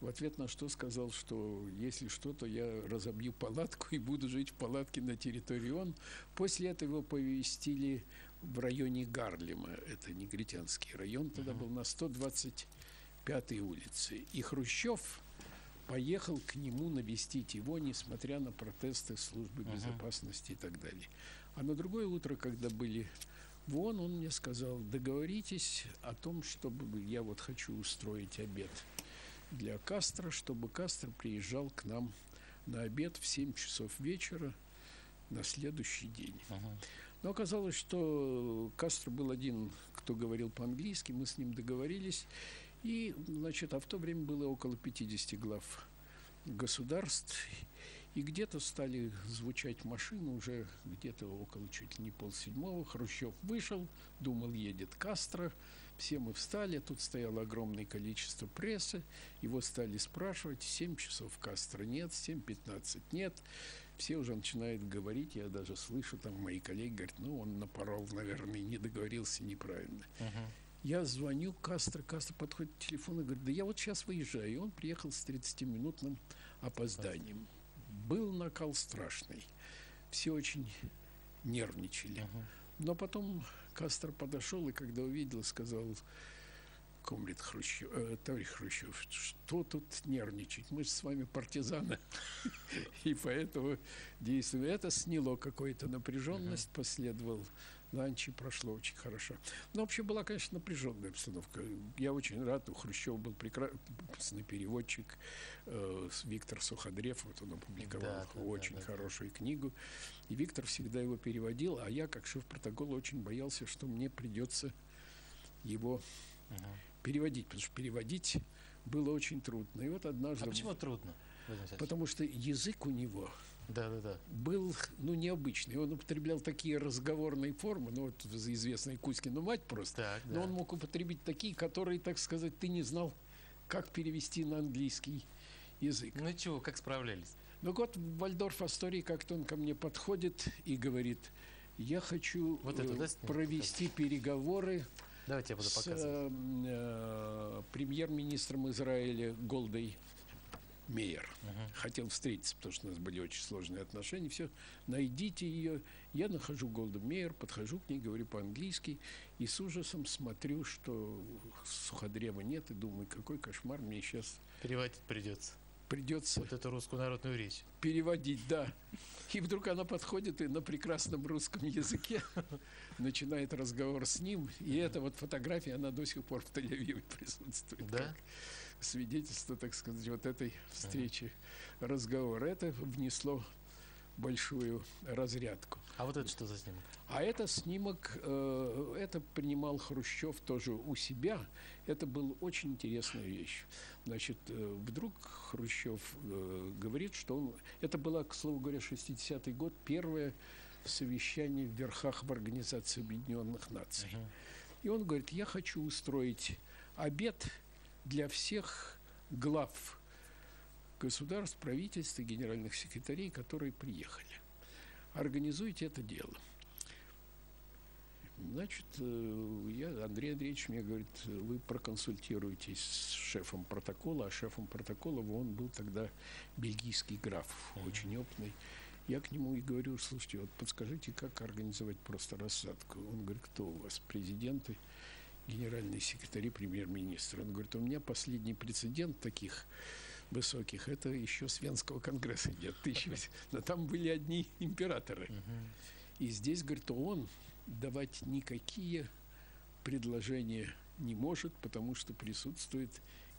В ответ на что сказал, что если что, то я разобью палатку и буду жить в палатке на территории ООН. После этого его повестили в районе Гарлема, это негритянский район, тогда был на 125-й улице. И Хрущев поехал к нему навестить его, несмотря на протесты службы безопасности и так далее. А на другое утро, когда были в ООН, он мне сказал, договоритесь о том, чтобы я вот хочу устроить обед для Кастро, чтобы Кастро приезжал к нам на обед в 7 часов вечера на следующий день. Но оказалось, что Кастро был один, кто говорил по-английски, мы с ним договорились. И, значит, а в то время было около 50 глав государств. И где-то стали звучать машины уже где-то около чуть ли не полседьмого. Хрущев вышел, думал, едет Кастро. Все мы встали, тут стояло огромное количество прессы. Его стали спрашивать, 7 часов Кастро нет, 7.15 нет. Все уже начинают говорить, я даже слышу, там мои коллеги говорят, ну, он напорол, наверное, не договорился неправильно. Я звоню Кастро, Кастро подходит к телефону и говорит, да я вот сейчас выезжаю. И он приехал с 30-минутным опозданием. Был накал страшный. Все очень нервничали. Но потом Кастро подошел и когда увидел, сказал, комрад Хрущев, э, товарищ Хрущев, что тут нервничать? Мы же с вами партизаны. И поэтому действуем. Это сняло какую-то напряженность, последовал ланч и прошло очень хорошо. Но вообще была, конечно, напряженная обстановка. Я очень рад, у Хрущева был прекрасный переводчик э, Виктор Суходрев, вот он опубликовал Да, да, да, очень да, да. хорошую книгу. И Виктор всегда его переводил, а я, как шеф протокола, очень боялся, что мне придется его переводить, потому что переводить было очень трудно. И вот однажды... А почему трудно? Потому что язык у него Да, да, да. был, ну, необычный. Он употреблял такие разговорные формы, ну, вот известная Кузькина мать просто. Так, Но да. он мог употребить такие, которые, так сказать, ты не знал, как перевести на английский язык. Ну чего, как справлялись? Ну вот Вальдорф Астории как-то он ко мне подходит и говорит, я хочу Вот это, э, да, провести переговоры Давайте я буду с э, э, премьер-министром Израиля Голдой Мейер. Хотел встретиться, потому что у нас были очень сложные отношения. Все, найдите ее. Я нахожу Голду Мейер, подхожу к ней, говорю по-английски и с ужасом смотрю, что суходрева нет, и думаю, какой кошмар мне сейчас Переводить придется. придется Вот эту русскую народную речь. переводить, да. И вдруг она подходит и на прекрасном русском языке начинает разговор с ним. И эта вот фотография, она до сих пор в Тель-Авиве присутствует. Да? Свидетельство, так сказать, вот этой встречи, разговора. Это внесло большую разрядку. А вот это что за снимок? А это снимок, э, это принимал Хрущев тоже у себя. Это была очень интересная вещь. Значит, э, вдруг Хрущев э, говорит, что он... Это было, к слову говоря, 60-й год, первое совещание в верхах в Организации Объединенных Наций. И он говорит, я хочу устроить обед для всех глав государств, правительств и генеральных секретарей, которые приехали. Организуйте это дело. Значит, э, я, Андрей Андреевич мне говорит, вы проконсультируетесь с шефом протокола, а шефом протокола он был тогда бельгийский граф, очень опытный. Я к нему и говорю, слушайте, вот подскажите, как организовать просто рассадку. Он говорит, кто у вас, президенты, генеральные секретари, премьер-министр. Он говорит, у меня последний прецедент таких высоких, это еще с Венского конгресса идет. Но там были одни императоры. И здесь, говорит, он давать никакие предложения не может, потому что присутствуют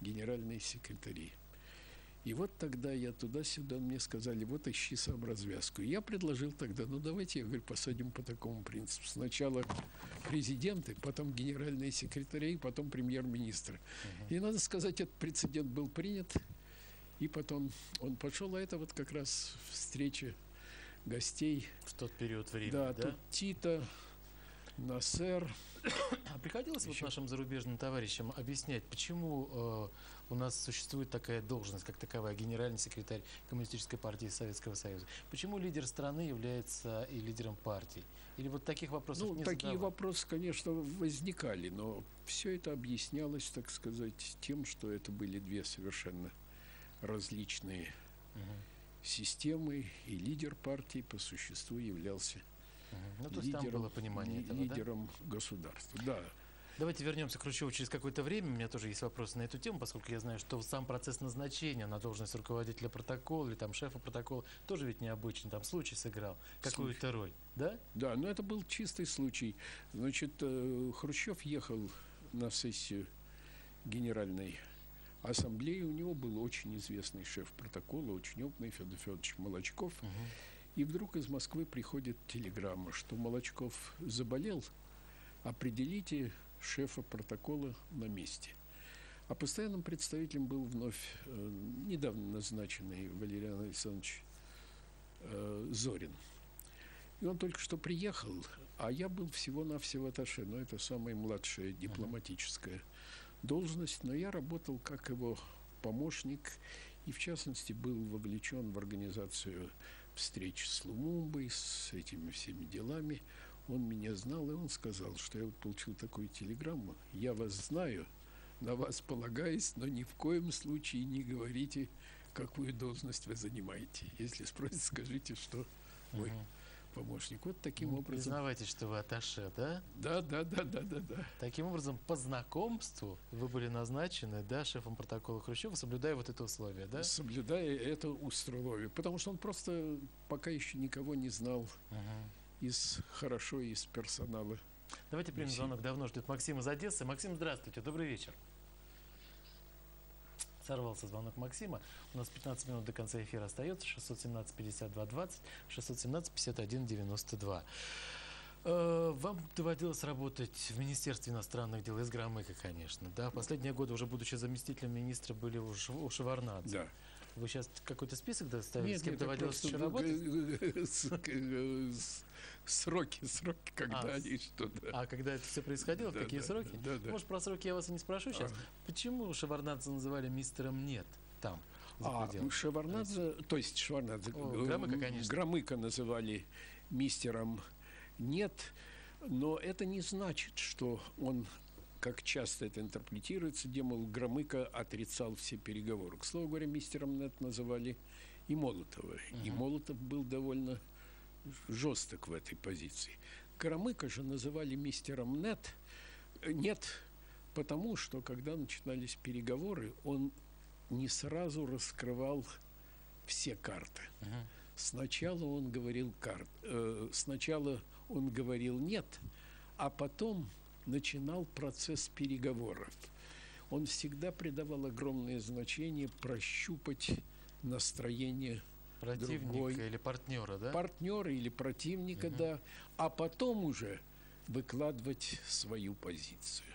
генеральные секретари. И вот тогда я туда-сюда, мне сказали, вот ищи сам развязку. Я предложил тогда, ну давайте, я говорю, посадим по такому принципу. Сначала президенты, потом генеральные секретари, потом премьер-министр. Uh-huh. И надо сказать, этот прецедент был принят, и потом он пошел, а это вот как раз встреча гостей. В тот период времени, да? Да, тут Тита, Насер. А приходилось вот нашим зарубежным товарищам объяснять, почему э, у нас существует такая должность, как таковая, генеральный секретарь Коммунистической партии Советского Союза? Почему лидер страны является и лидером партии? Или вот таких вопросов ну, не такие задавали? вопросы, конечно, возникали, но все это объяснялось, так сказать, тем, что это были две совершенно различные системы, и лидер партии по существу являлся Ну, то есть там лидером, было понимание этого, да? лидером государства. Да, Давайте вернемся к Хрущеву через какое-то время. У меня тоже есть вопросы на эту тему, поскольку я знаю, что сам процесс назначения на должность руководителя протокола или там шефа протокола тоже ведь необычный. Там случай сыграл какую-то роль, да? да, но это был чистый случай. Значит, э, Хрущев ехал на сессию Генеральной Ассамблеи. У него был очень известный шеф протокола, очень опытный Федор Федорович Молочков. И вдруг из Москвы приходит телеграмма, что Молочков заболел, определите шефа протокола на месте. А постоянным представителем был вновь э, недавно назначенный Валериан Александрович э, Зорин. И он только что приехал, а я был всего-навсего атташе, но это самая младшая дипломатическая должность, но я работал как его помощник и, в частности, был вовлечен в организацию встреч с Лумумбой, с этими всеми делами. Он меня знал, и он сказал, что я вот получил такую телеграмму. Я вас знаю, на вас полагаюсь, но ни в коем случае не говорите, какую должность вы занимаете. Если спросят, скажите, что мой помощник. Вот таким Ну, образом. Признавайтесь, что вы аташе, да? Да, да, да, да, да, да. Таким образом, по знакомству вы были назначены, да, шефом протокола Хрущева, соблюдая вот это условие, да? Соблюдая это условие. Потому что он просто пока еще никого не знал из хорошо из персонала. Давайте примем звонок. Давно ждет Максим из Одессы. Максим, здравствуйте, добрый вечер. Сорвался звонок Максима. У нас 15 минут до конца эфира остается. 617 52 20, 617 51 92. Э, Вам доводилось работать в Министерстве иностранных дел из Громыка, конечно. Да, последние годы, уже будучи заместителем министра, были у Шеварнадзе. Да. Вы сейчас какой-то список доставили, с кем это доводилось еще работать? э, Сроки, сроки, когда А, они что-то. А когда это все происходило, Да, какие да, сроки? да, да. Может, про сроки я вас и не спрошу сейчас. Почему Шеварнадзе называли мистером «нет» там, А пределами? Шеварнадзе, то есть Шеварнадзе, О, э, Громыко, м, конечно. Громыко называли мистером нет, но это не значит, что он, как часто это интерпретируется, демол Громыко отрицал все переговоры. К слову говоря, мистером нет называли и Молотова. И Молотов был довольно жесток в этой позиции. Громыко же называли мистером нет, э, нет, потому что, когда начинались переговоры, он не сразу раскрывал все карты. Сначала он говорил карт, э, сначала он говорил нет, а потом начинал процесс переговоров. Он всегда придавал огромное значение прощупать настроение Противника другой или партнера, да? партнера или противника, да, а потом уже выкладывать свою позицию,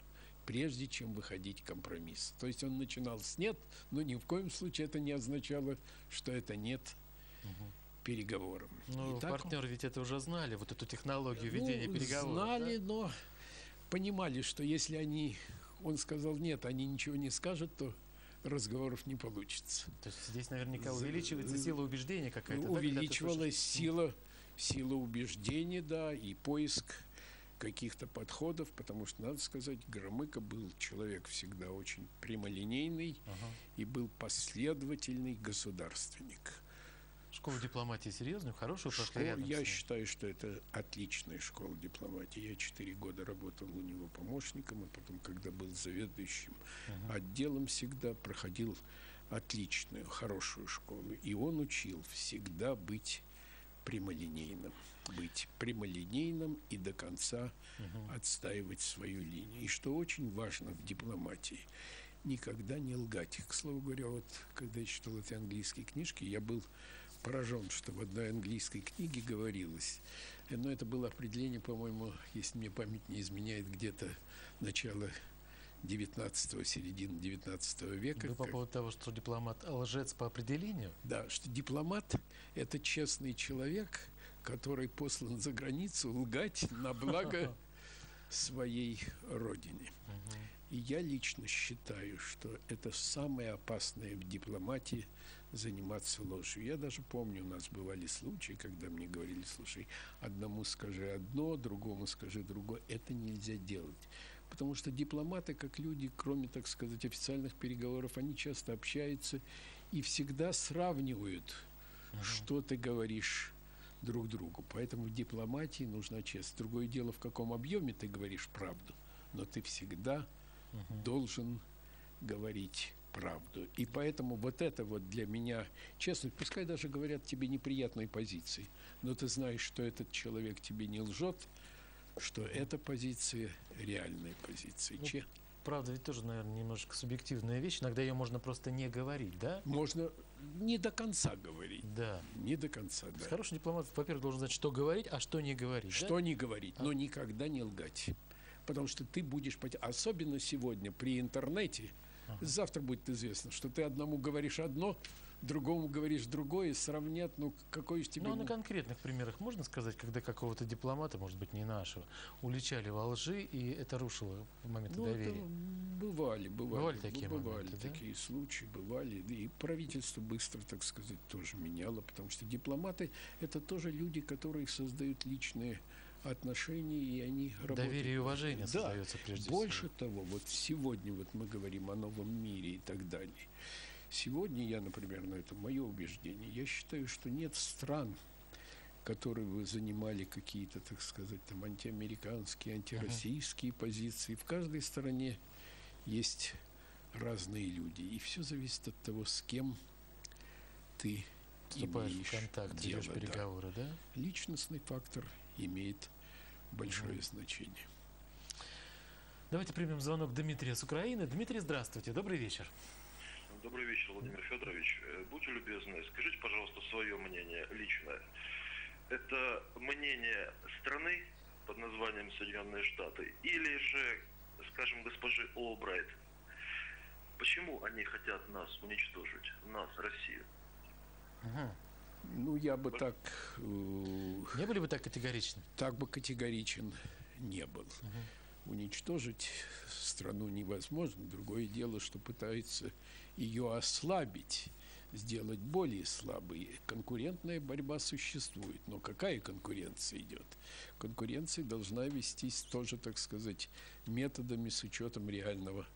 прежде чем выходить компромисс. То есть он начинал с нет, но ни в коем случае это не означало, что это нет. Ну, И так он- партнеры ведь это уже знали, вот эту технологию ведения ну, переговоров. Знали, да? но понимали, что если они, он сказал нет, они ничего не скажут, то разговоров не получится. То есть здесь наверняка увеличивается сила убеждения какая-то. Да, увеличивалась слышишь? сила, сила убеждения, да, и поиск каких-то подходов, потому что, надо сказать, Громыко был человек всегда очень прямолинейный Ага. и был последовательный государственник. Школу дипломатии серьезную, хорошую прошли Школа- рядом я считаю, что это отличная школа дипломатии. Я четыре года работал у него помощником, и потом, когда был заведующим отделом, всегда проходил отличную, хорошую школу. И он учил всегда быть прямолинейным. Быть прямолинейным и до конца отстаивать свою линию. И что очень важно в дипломатии, никогда не лгать. К слову говоря, вот когда я читал эти английские книжки, я был поражен, что в одной английской книге говорилось, но это было определение, по-моему, если мне память не изменяет, где-то начало 19 середины 19 века. Вы по поводу того, что дипломат лжец по определению? да, что дипломат – это честный человек, который послан за границу лгать на благо своей родине. И я лично считаю, что это самое опасное в дипломатии заниматься ложью. Я даже помню, у нас бывали случаи, когда мне говорили, слушай, одному скажи одно, другому скажи другое. Это нельзя делать. Потому что дипломаты, как люди, кроме, так сказать, официальных переговоров, они часто общаются и всегда сравнивают, что ты говоришь друг другу. Поэтому в дипломатии нужна честность. Другое дело, в каком объеме ты говоришь правду, но ты всегда должен говорить правду. И поэтому вот это вот для меня честность, пускай даже говорят тебе неприятной позиции, но ты знаешь, что этот человек тебе не лжет, что эта позиция реальная позиция. Ну, Че- Правда, ведь тоже, наверное, немножко субъективная вещь. Иногда ее можно просто не говорить, да? Можно не до конца говорить. Да. Не до конца, да. Хороший дипломат, во-первых, должен знать, что говорить, а что не говорить. да? Что не говорить, но никогда не лгать. Потому что ты будешь, особенно сегодня при интернете, завтра будет известно, что ты одному говоришь одно, другому говоришь другое, сравнят, ну какой из тебе... Ну, а на конкретных примерах можно сказать, когда какого-то дипломата, может быть, не нашего, уличали во лжи, и это рушило моменты Ну, это доверия? бывали, бывали, Бывали такие бывали моменты, да? такие случаи, бывали. И правительство быстро, так сказать, тоже меняло, потому что дипломаты – это тоже люди, которые создают личные отношения, и они работают. Доверие и уважение Да. создается прежде Больше всего. того, вот сегодня вот мы говорим о новом мире и так далее. Сегодня я, например, на это мое убеждение, я считаю, что нет стран, которые бы занимали какие-то, так сказать, там антиамериканские, антироссийские позиции. В каждой стране есть разные люди, и все зависит от того, с кем ты Вступаешь в контакт, дело, ведешь да. переговоры, да? Личностный фактор имеет большое значение. Давайте примем звонок Дмитрия с Украины. Дмитрий, здравствуйте, добрый вечер. Добрый вечер, Владимир Федорович. Э, Будьте любезны, скажите, пожалуйста, свое мнение личное. Это мнение страны под названием Соединенные Штаты или же, скажем, госпожи Олбрайт? Почему они хотят нас уничтожить, нас, Россию? Ну, я бы так э, Не были бы так категоричны? так бы категоричен не был. Уничтожить страну невозможно. Другое дело, что пытаются ее ослабить, сделать более слабой. Конкурентная борьба существует. Но какая конкуренция идет? Конкуренция должна вестись тоже, так сказать, методами с учетом реального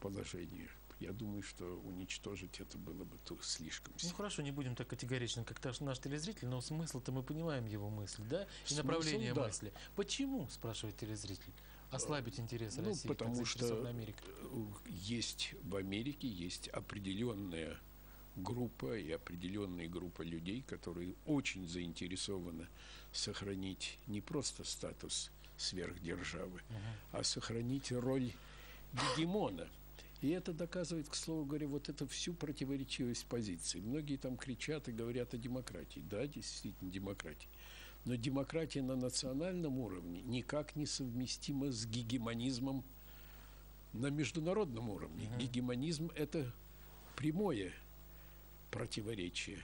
положения. Я думаю, что уничтожить это было бы то слишком Ну сильно. хорошо, не будем так категоричны, как наш, наш телезритель, но смысл-то мы понимаем его мысль, да? И Смысл, направление да. мысли. Почему, спрашивает телезритель, ослабить интересы Ну, России? потому что Америка? э, есть в Америке есть определенная группа и определенная группа людей, которые очень заинтересованы сохранить не просто статус сверхдержавы, а сохранить роль гегемона. И это доказывает, к слову говоря, вот эту всю противоречивость позиций. Многие там кричат и говорят о демократии. Да, действительно, демократия. Но демократия на национальном уровне никак не совместима с гегемонизмом на международном уровне. Uh-huh. Гегемонизм – это прямое противоречие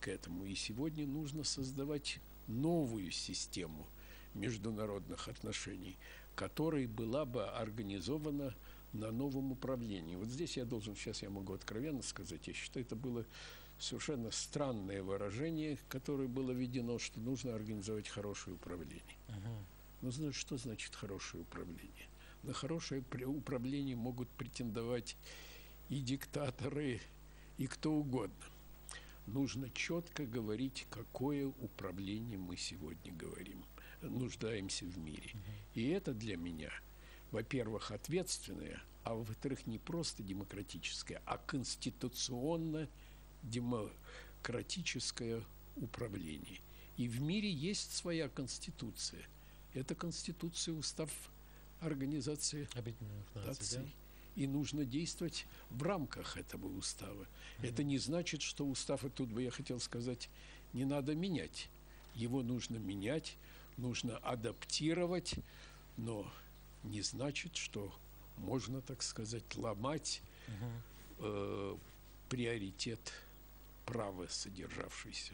к этому. И сегодня нужно создавать новую систему международных отношений, которая была бы организована на новом управлении. Вот здесь я должен, сейчас я могу откровенно сказать, я считаю, это было совершенно странное выражение, которое было введено, что нужно организовать хорошее управление. Uh-huh. Ну, что значит хорошее управление? На хорошее управление могут претендовать и диктаторы, и кто угодно. Нужно четко говорить, какое управление мы сегодня говорим, нуждаемся в мире. И это для меня – во-первых, ответственное, а во-вторых, не просто демократическое, а конституционно-демократическое управление. И в мире есть своя конституция. Это конституция, устав Организации Объединенных Наций. Да? И нужно действовать в рамках этого устава. Mm-hmm. Это не значит, что устав, и тут бы я хотел сказать, не надо менять. Его нужно менять, нужно адаптировать, но не значит, что можно, так сказать, ломать э, приоритет права, содержавшийся,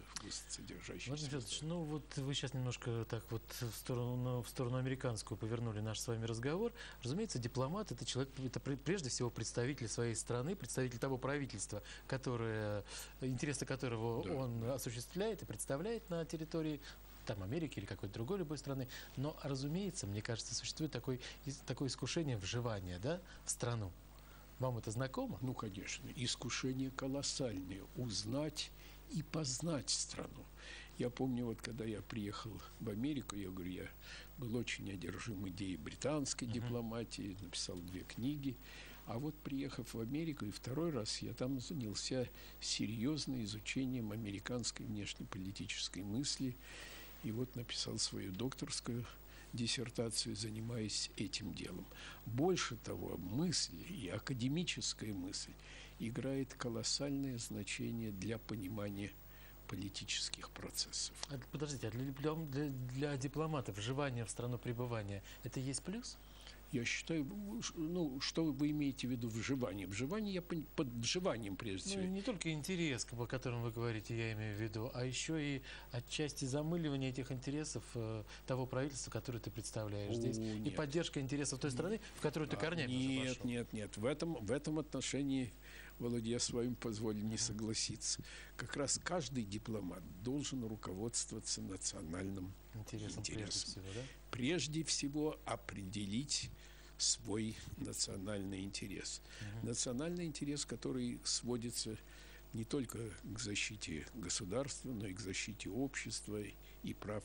содержащийся. Владимир Федорович, ну вот вы сейчас немножко так вот в сторону, в сторону американскую повернули наш с вами разговор. Разумеется, дипломат – это человек, это прежде всего представитель своей страны, представитель того правительства, которое, интересы которого да. он осуществляет и представляет на территории там Америки или какой-то другой любой страны. Но, разумеется, мне кажется, существует такой, такое искушение вживания да, в страну. Вам это знакомо? Ну, конечно. Искушение колоссальное. Узнать и познать страну. Я помню, вот когда я приехал в Америку, я говорю, я был очень одержим идеей британской uh-huh. дипломатии, написал две книги. А вот приехав в Америку, и второй раз я там занялся серьезно изучением американской внешнеполитической мысли и вот написал свою докторскую диссертацию, занимаясь этим делом. Больше того, мысль и академическая мысль играет колоссальное значение для понимания политических процессов. А, подождите, а для, для, для дипломатов вживание в страну пребывания – это есть плюс? Я считаю, ну, что вы имеете в виду вживание? Вживание я под вживанием прежде всего. Ну, не только интерес, о котором вы говорите, я имею в виду, а еще и отчасти замыливание этих интересов э, того правительства, которое ты представляешь О, здесь, нет. и поддержка интересов той страны, в которую ты а, корнями Нет, нет, нет. В этом, в этом отношении, Володя, я с вами позволю не согласиться. Как раз каждый дипломат должен руководствоваться национальным интересом. интересом. Прежде всего, да? Прежде всего определить свой национальный интерес. Угу. Национальный интерес, который сводится не только к защите государства, но и к защите общества и прав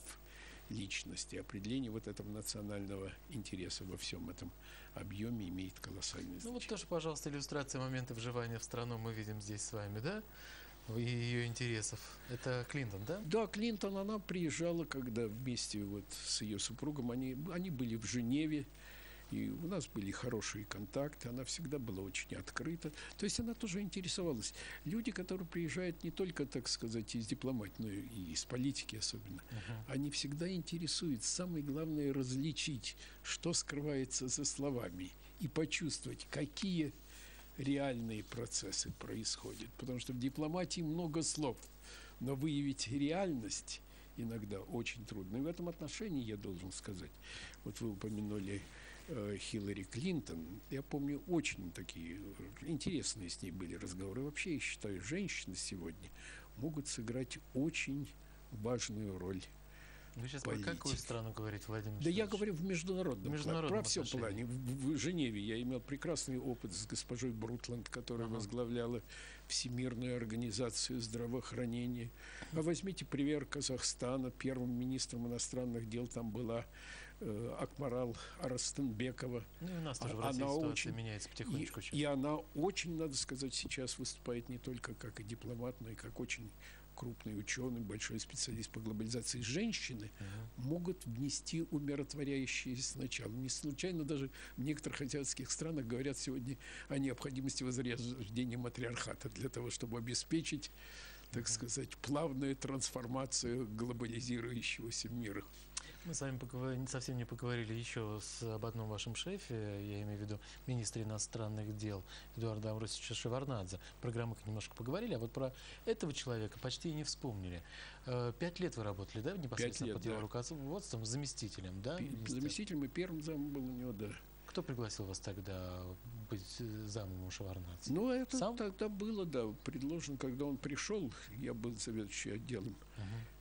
личности. Определение вот этого национального интереса во всем этом объеме имеет колоссальный значение. Ну вот тоже, пожалуйста, иллюстрация момента вживания в страну мы видим здесь с вами, да? ее интересов. Это Клинтон, да? Да, Клинтон, она приезжала, когда вместе вот с ее супругом, они, они были в Женеве, и у нас были хорошие контакты, она всегда была очень открыта. То есть она тоже интересовалась. Люди, которые приезжают не только, так сказать, из дипломатии, но и из политики особенно, uh-huh. они всегда интересуются. Самое главное различить, что скрывается за словами, и почувствовать, какие реальные процессы происходят. Потому что в дипломатии много слов, но выявить реальность иногда очень трудно. И в этом отношении я должен сказать, вот вы упомянули Хиллари Клинтон, я помню, очень такие интересные с ней были разговоры. Вообще, я считаю, женщины сегодня могут сыграть очень важную роль вы сейчас политики. про какую страну говорите, Владимир Да я говорю в международном, международном плане, про все плане. В, в Женеве я имел прекрасный опыт с госпожой Брутланд, которая ага. возглавляла Всемирную организацию здравоохранения. А возьмите пример Казахстана. Первым министром иностранных дел там была э, Акмарал Арастенбекова. Ну и у нас тоже в России она очень, меняется потихонечку. И, и она очень, надо сказать, сейчас выступает не только как и дипломат, но и как очень крупный ученый, большой специалист по глобализации женщины, могут внести умиротворяющие сначала. Не случайно даже в некоторых азиатских странах говорят сегодня о необходимости возрождения матриархата для того, чтобы обеспечить, так сказать, плавную трансформацию глобализирующегося мира. Мы с вами поговор- совсем не поговорили еще с, об одном вашем шефе, я имею в виду министре иностранных дел Эдуарда Амросовича Шеварнадзе. Про Громыка немножко поговорили, а вот про этого человека почти и не вспомнили. Э, Пять лет вы работали, да, непосредственно лет, под его да. руководством, заместителем, да? Заместителем и первым замом был у него, да. Кто пригласил вас тогда быть э, замом у Шеварнадзе? Ну, это Сам? тогда было, да, предложено, когда он пришел, я был заведующий отделом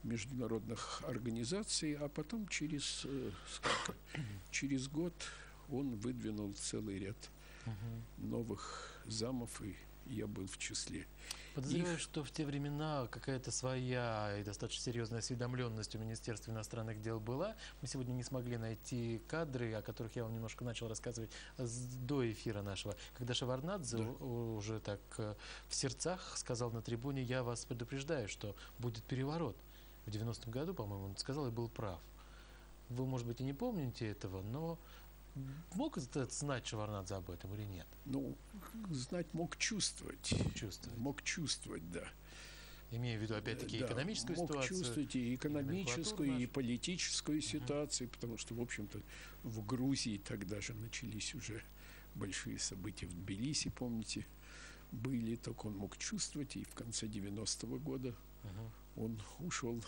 международных организаций, а потом через, э, сколько, через год он выдвинул целый ряд новых замов, и я был в числе. Подозреваю, Их- что в те времена какая-то своя и достаточно серьезная осведомленность у Министерства иностранных дел была. Мы сегодня не смогли найти кадры, о которых я вам немножко начал рассказывать до эфира нашего, когда Шеварнадзе Да. уже так э, в сердцах сказал на трибуне, я вас предупреждаю, что будет переворот. В 90-м году, по-моему, он сказал и был прав. Вы, может быть, и не помните этого, но мог знать Шеварнадзе об этом или нет? Ну, знать мог чувствовать. Чувствовать. Мог чувствовать, да. Имея в виду, опять-таки, Да, экономическую мог ситуацию. чувствовать и экономическую, и нашу. политическую ситуацию, потому что, в общем-то, в Грузии тогда же начались уже большие события в Тбилиси, помните, были, только он мог чувствовать, и в конце 90-го года он ушел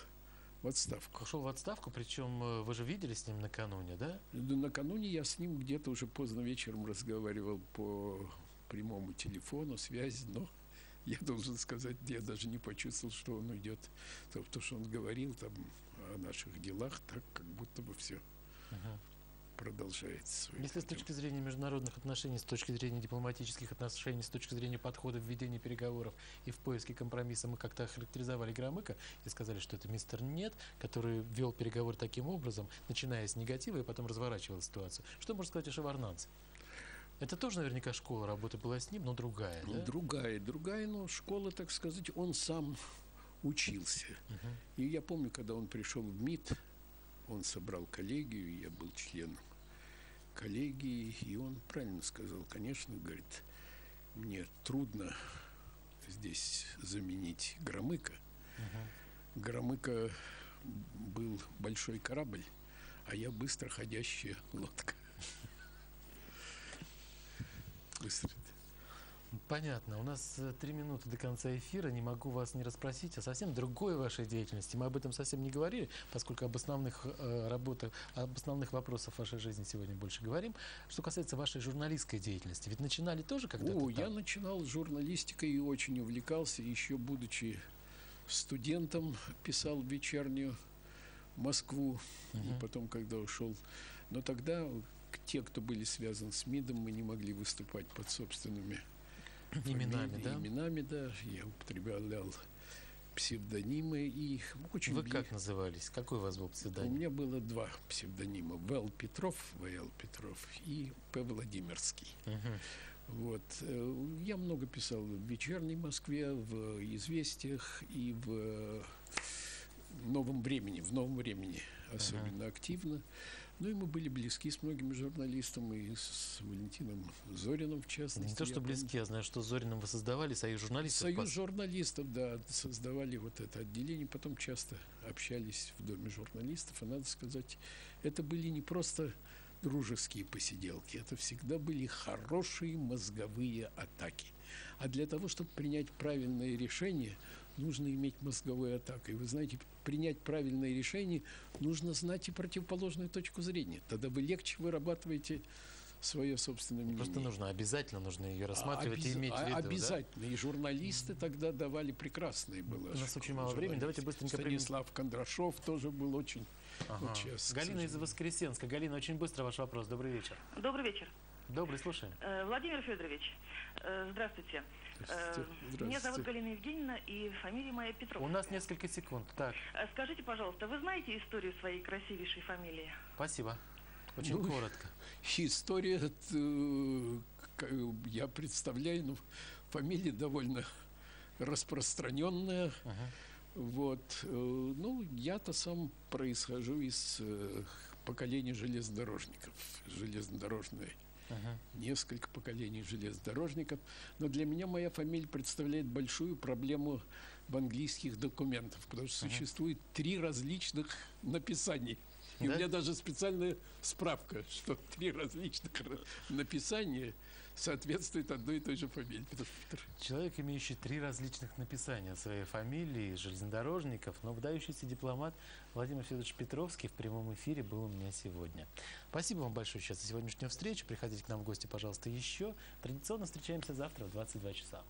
в отставку. Ушел в отставку, причем э, вы же видели с ним накануне, да? Накануне я с ним где-то уже поздно вечером разговаривал по прямому телефону, связи, но я должен сказать, я даже не почувствовал, что он уйдет. То, то, что он говорил там о наших делах, так как будто бы все продолжается. свой Если с путем. точки зрения международных отношений, с точки зрения дипломатических отношений, с точки зрения подхода в ведении переговоров и в поиске компромисса мы как-то охарактеризовали Громыка и сказали, что это мистер Нет, который вел переговоры таким образом, начиная с негатива и потом разворачивал ситуацию. Что можно сказать о Шеварнадзе? Это тоже наверняка школа работы была с ним, но другая, Ну, да? Другая, другая, но школа, так сказать, он сам учился. И я помню, когда он пришел в МИД, он собрал коллегию, я был членом коллегии, и он правильно сказал, конечно, говорит, мне трудно здесь заменить Громыка. Громыка был большой корабль, а я быстро ходящая лодка. Быстро. Понятно. У нас э, три минуты до конца эфира. Не могу вас не расспросить о совсем другой вашей деятельности. Мы об этом совсем не говорили, поскольку об основных э, работах, об основных вопросах вашей жизни сегодня больше говорим. Что касается вашей журналистской деятельности, ведь начинали тоже когда-то О, там? я начинал с журналистикой и очень увлекался, еще будучи студентом, писал вечернюю Москву, и потом, когда ушел. Но тогда те, кто были связаны с МИДом, мы не могли выступать под собственными Именами, да? Именами, да. Я употреблял псевдонимы и очень Вы как назывались? Какой у вас был У псевдоним? меня было два псевдонима. Вэл Петров, В.Л. Петров и П. Владимирский. Мгм. Вот. э, Я много писал в «Вечерней Москве», в «Известиях» и в «Новом времени», в «Новом времени» особенно активно. Ну и мы были близки с многими журналистами, и с Валентином Зориным, в частности. Не то, я что помню. близки, я знаю, что с Зориным вы создавали союз журналистов. Союз журналистов, да, создавали вот это отделение, потом часто общались в Доме журналистов, и надо сказать, это были не просто дружеские посиделки, это всегда были хорошие мозговые атаки. А для того, чтобы принять правильное решение, нужно иметь мозговую атаку. И вы знаете, принять правильное решение, нужно знать и противоположную точку зрения. Тогда вы легче вырабатываете свое собственное мнение. Просто нужно, обязательно нужно ее рассматривать и Обяз- иметь в а- виду. да? Обязательно. И журналисты тогда давали прекрасные было. У нас очень мало времени. Давайте быстренько примем- Станислав Кондрашов тоже был очень... Ага. вот сейчас, Галина из. Воскресенска. Галина, очень быстро ваш вопрос. Добрый вечер. Добрый вечер. Добрый, слушаем. Э, Владимир Федорович, э, здравствуйте. Э, Здравствуйте. Меня зовут. Галина Евгеньевна, и фамилия моя Петров. У нас несколько секунд. Так, Скажите, пожалуйста, вы знаете историю своей красивейшей фамилии? спасибо. Очень Ну, коротко. История, я представляю, ну, фамилия довольно распространенная. Вот. э, Ну, я-то сам происхожу из поколения железнодорожников. Железнодорожное Ага. несколько поколений железнодорожников. Но для меня моя фамилия представляет большую проблему в английских документах, потому что существует три различных написания. И у Да? меня даже специальная справка, что три различных ра- написания соответствуют одной и той же фамилии. Человек, имеющий три различных написания своей фамилии, железнодорожников, но выдающийся дипломат Владимир Федорович Петровский в прямом эфире был у меня сегодня. Спасибо вам большое сейчас за сегодняшнюю встречу. Приходите к нам в гости, пожалуйста, еще. Традиционно встречаемся завтра в 22 часа.